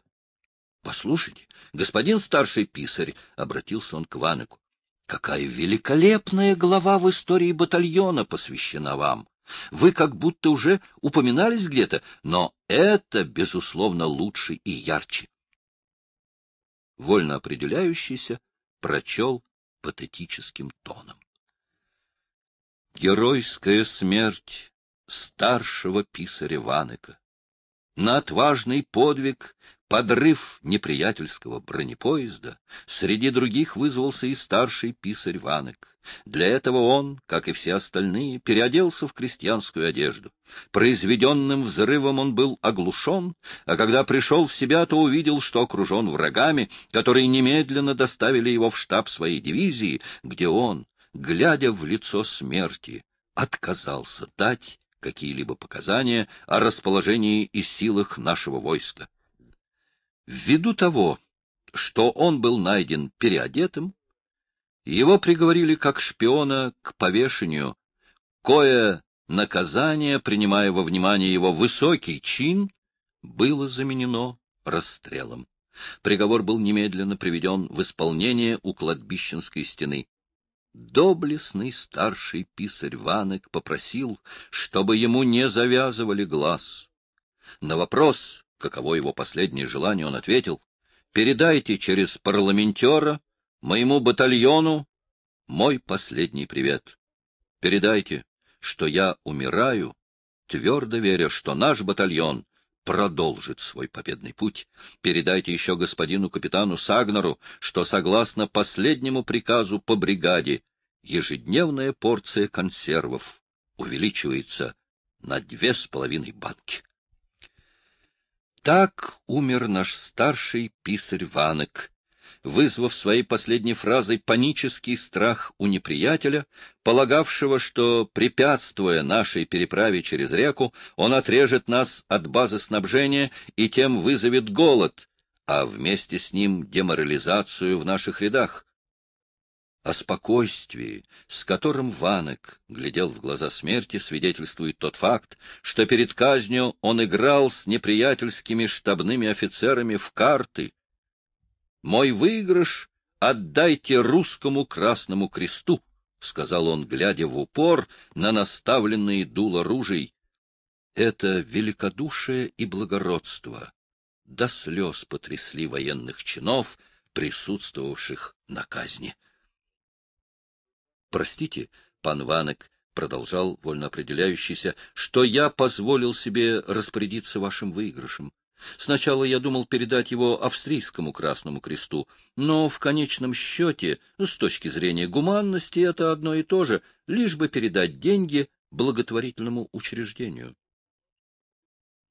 A: Послушайте, господин старший писарь, — обратился он к Ванеку, — какая великолепная глава в истории батальона посвящена вам. Вы как будто уже упоминались где-то, но это, безусловно, лучше и ярче. Вольно определяющийся прочел патетическим тоном. Геройская смерть старшего писаря Ванека на отважный подвиг подрыв неприятельского бронепоезда, среди других вызвался и старший писарь Ванек. Для этого он, как и все остальные, переоделся в крестьянскую одежду. Произведенным взрывом он был оглушен, а когда пришел в себя, то увидел, что окружен врагами, которые немедленно доставили его в штаб своей дивизии, где он, глядя в лицо смерти, отказался дать какие-либо показания о расположении и силах нашего войска. Ввиду того, что он был найден переодетым, его приговорили как шпиона к повешению, кое наказание, принимая во внимание его высокий чин, было заменено расстрелом. Приговор был немедленно приведен в исполнение у кладбищенской стены. Доблестный старший писарь Ванек попросил, чтобы ему не завязывали глаз. На вопрос, каково его последнее желание, он ответил, «Передайте через парламентера моему батальону мой последний привет. Передайте, что я умираю, твердо веря, что наш батальон продолжит свой победный путь. Передайте еще господину капитану Сагнеру, что согласно последнему приказу по бригаде ежедневная порция консервов увеличивается на две с половиной банки. Так умер наш старший писарь Ванек, вызвав своей последней фразой панический страх у неприятеля, полагавшего, что, препятствуя нашей переправе через реку, он отрежет нас от базы снабжения и тем вызовет голод, а вместе с ним деморализацию в наших рядах. О спокойствии, с которым Ванек глядел в глаза смерти, свидетельствует тот факт, что перед казнью он играл с неприятельскими штабными офицерами в карты, мой выигрыш отдайте русскому Красному Кресту, — сказал он, глядя в упор на наставленные дуло ружей. Это великодушие и благородство до слез потрясли военных чинов, присутствовавших на казни. Простите, пан Ванек, — продолжал вольно определяющийся, — что я позволил себе распорядиться вашим выигрышем. Сначала я думал передать его австрийскому Красному Кресту, но в конечном счете, с точки зрения гуманности, это одно и то же, лишь бы передать деньги благотворительному учреждению.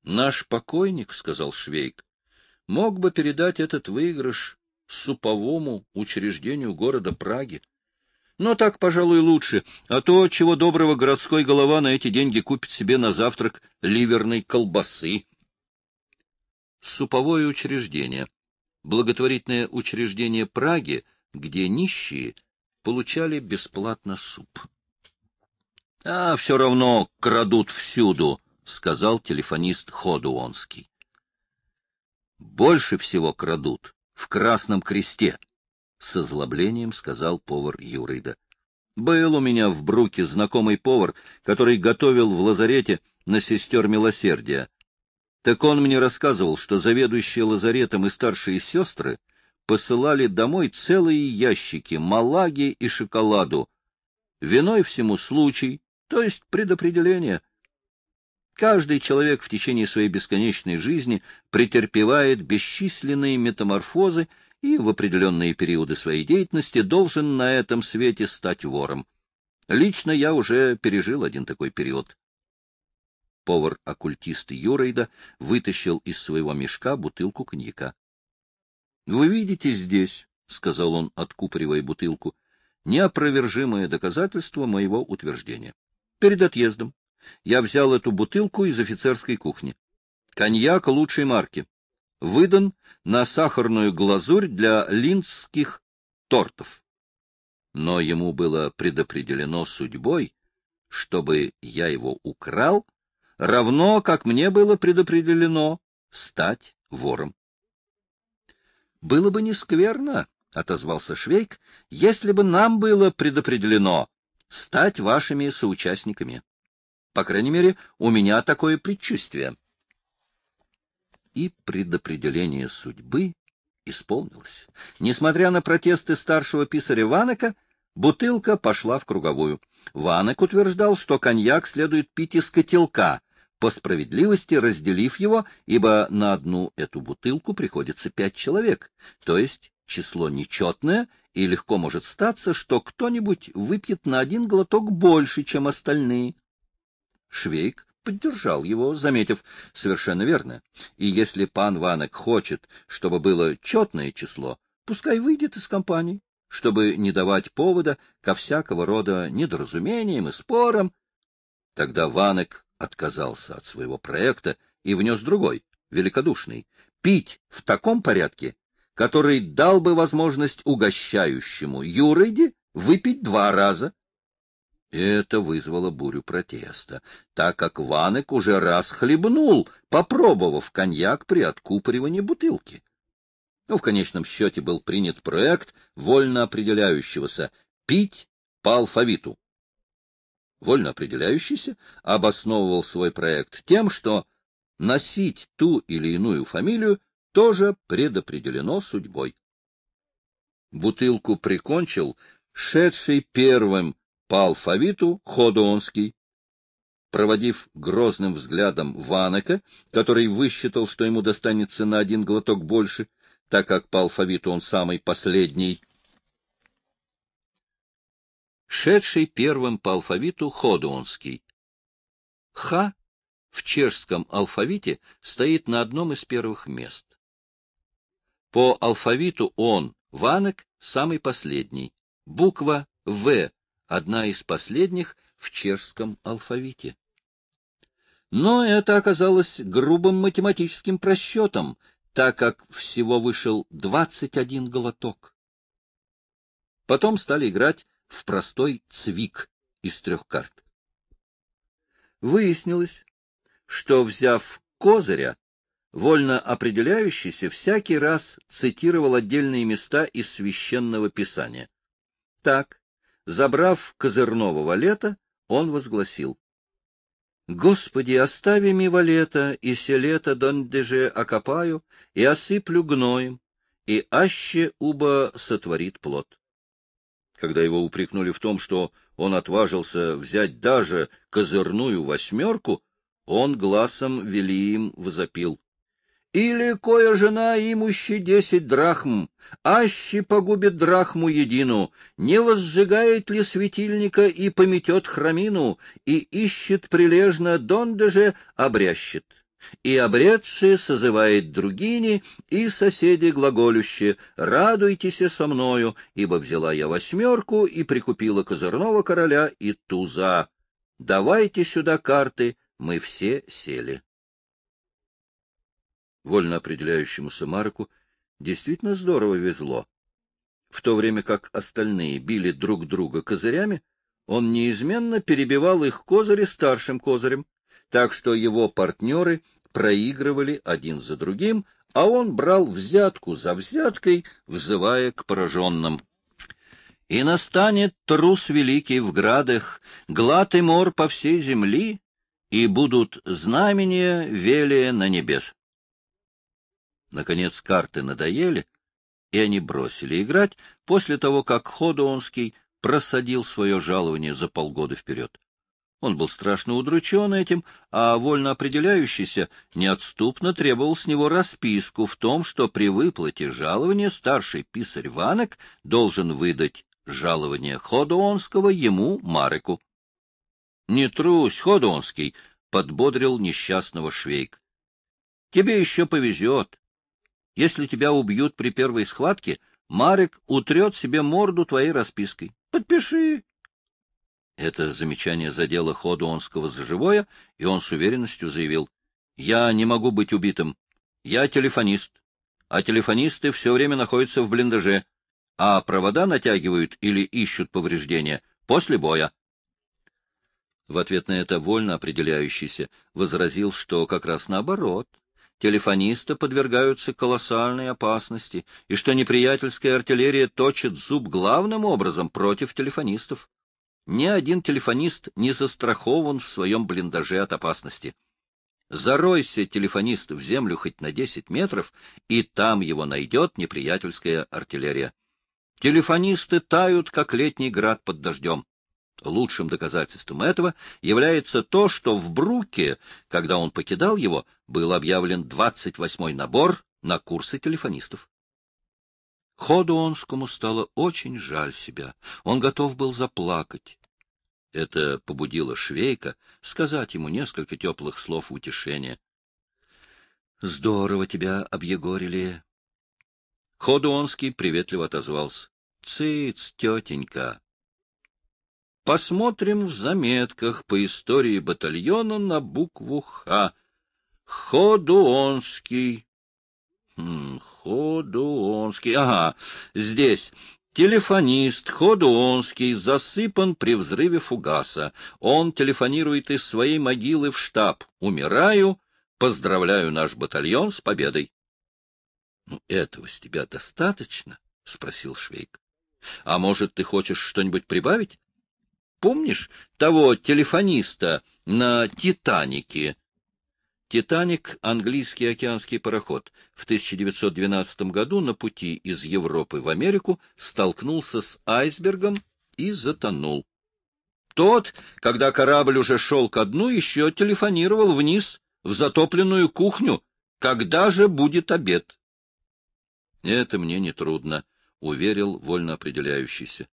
A: «Наш покойник, — сказал Швейк, — мог бы передать этот выигрыш суповому учреждению города Праги. Но так, пожалуй, лучше, а то, чего доброго, городской голова на эти деньги купит себе на завтрак ливерной колбасы суповое учреждение, благотворительное учреждение Праги, где нищие получали бесплатно суп. — А все равно крадут всюду, — сказал телефонист Ходуонский. — Больше всего крадут в Красном Кресте, — с озлоблением сказал повар Юрыда. — Был у меня в Бруке знакомый повар, который готовил в лазарете на сестер милосердия. Так он мне рассказывал, что заведующие лазаретом и старшие сестры посылали домой целые ящики малаги и шоколаду. Виной всему случай, то есть предопределение. Каждый человек в течение своей бесконечной жизни претерпевает бесчисленные метаморфозы и в определенные периоды своей деятельности должен на этом свете стать вором. Лично я уже пережил один такой период. Повар-оккультист Юрейда вытащил из своего мешка бутылку коньяка. — Вы видите здесь, — сказал он, откупоривая бутылку, — неопровержимое доказательство моего утверждения. Перед отъездом я взял эту бутылку из офицерской кухни. Коньяк лучшей марки. Выдан на сахарную глазурь для линских тортов. Но ему было предопределено судьбой, чтобы я его украл, равно как мне было предопределено стать вором. Было бы не скверно, — отозвался Швейк, — если бы нам было предопределено стать вашими соучастниками. По крайней мере, у меня такое предчувствие. И предопределение судьбы исполнилось. Несмотря на протесты старшего писаря Ванека, бутылка пошла в круговую. Ванек утверждал, что коньяк следует пить из котелка, по справедливости разделив его, ибо на одну эту бутылку приходится пять человек, то есть число нечетное, и легко может статься, что кто-нибудь выпьет на один глоток больше, чем остальные. Швейк поддержал его, заметив, совершенно верно. И если пан Ванек хочет, чтобы было четное число, пускай выйдет из компании, чтобы не давать повода ко всякого рода недоразумениям и спорам. Тогда Ванек отказался от своего проекта и внес другой, великодушный, пить в таком порядке, который дал бы возможность угощающему Юрыде выпить два раза. Это вызвало бурю протеста, так как Ванек уже раз хлебнул, попробовав коньяк при откупоривании бутылки. Ну, в конечном счете был принят проект вольно определяющегося пить по алфавиту. Вольно определяющийся обосновывал свой проект тем, что носить ту или иную фамилию тоже предопределено судьбой. Бутылку прикончил шедший первым по алфавиту Ходонский. Проводив грозным взглядом Ванека, который высчитал, что ему достанется на один глоток больше, так как по алфавиту он самый последний, шедший первым по алфавиту Ходуонский. Х в чешском алфавите стоит на одном из первых мест. По алфавиту он, Ванек, самый последний. Буква В, одна из последних в чешском алфавите. Но это оказалось грубым математическим просчетом, так как всего вышел 21 глоток. Потом стали играть в простой цвик из трех карт. Выяснилось, что, взяв козыря, вольно определяющийся всякий раз цитировал отдельные места из священного писания. Так, забрав козырного валета, он возгласил «Господи, остави ми валета, и се лето дондеже окопаю, и осыплю гноем, и аще уба сотворит плод». Когда его упрекнули в том, что он отважился взять даже козырную восьмерку, он глазом вели им возопил. Или кое жена имущи десять драхм, аще погубит драхму едину, не возжигает ли светильника и пометет храмину, и ищет прилежно, донде же обрящет. И обретшие созывает другини, и соседи глаголющие, радуйтесь со мною, ибо взяла я восьмерку и прикупила козырного короля и туза. Давайте сюда карты, мы все сели вольно определяющемуся Марку, действительно здорово везло. В то время как остальные били друг друга козырями, он неизменно перебивал их козыри старшим козырем, так что его партнеры проигрывали один за другим, а он брал взятку за взяткой, взывая к пораженным. «И настанет трус великий в градах, глад и мор по всей земли, и будут знамения велия на небес». Наконец карты надоели, и они бросили играть после того, как Ходуонский просадил свое жалование за полгода вперед. Он был страшно удручен этим, а вольно определяющийся неотступно требовал с него расписку в том, что при выплате жалования старший писарь Ванок должен выдать жалование Ходуонского ему, Мареку. — Не трусь, Ходуонский, — подбодрил несчастного Швейк. — Тебе еще повезет. Если тебя убьют при первой схватке, Марек утрет себе морду твоей распиской. Подпиши. Это замечание задело Ходуонского за живое, и он с уверенностью заявил, «Я не могу быть убитым. Я телефонист, а телефонисты все время находятся в блиндаже, а провода натягивают или ищут повреждения после боя». В ответ на это вольно определяющийся возразил, что как раз наоборот — телефонисты подвергаются колоссальной опасности, и что неприятельская артиллерия точит зуб главным образом против телефонистов. Ни один телефонист не застрахован в своем блиндаже от опасности. Заройся телефонист в землю хоть на 10 метров, и там его найдет неприятельская артиллерия. Телефонисты тают, как летний град под дождем. Лучшим доказательством этого является то, что в Бруке, когда он покидал его, был объявлен 28-й набор на курсы телефонистов. Ходуонскому стало очень жаль себя. Он готов был заплакать. Это побудило Швейка сказать ему несколько теплых слов утешения. — Здорово тебя объегорили. Ходуонский приветливо отозвался. — Цыц, тетенька, Посмотрим в заметках по истории батальона на букву «Х». Ходуонский. Хм, Ходуонский. Ага, здесь. Телефонист Ходуонский засыпан при взрыве фугаса. Он телефонирует из своей могилы в штаб. Умираю. Поздравляю наш батальон с победой. — Ну, этого с тебя достаточно? — спросил Швейк. — А может, ты хочешь что-нибудь прибавить? Помнишь того телефониста на «Титанике»? «Титаник» — английский океанский пароход. В 1912 году на пути из Европы в Америку столкнулся с айсбергом и затонул. Тот, когда корабль уже шел ко дну, еще телефонировал вниз, в затопленную кухню. Когда же будет обед? — Это мне нетрудно, — уверил вольно определяющийся.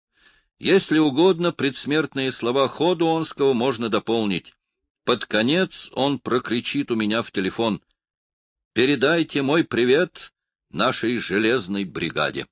A: Если угодно, предсмертные слова Ходуонского можно дополнить. Под конец он прокричит у меня в телефон. «Передайте мой привет нашей железной бригаде».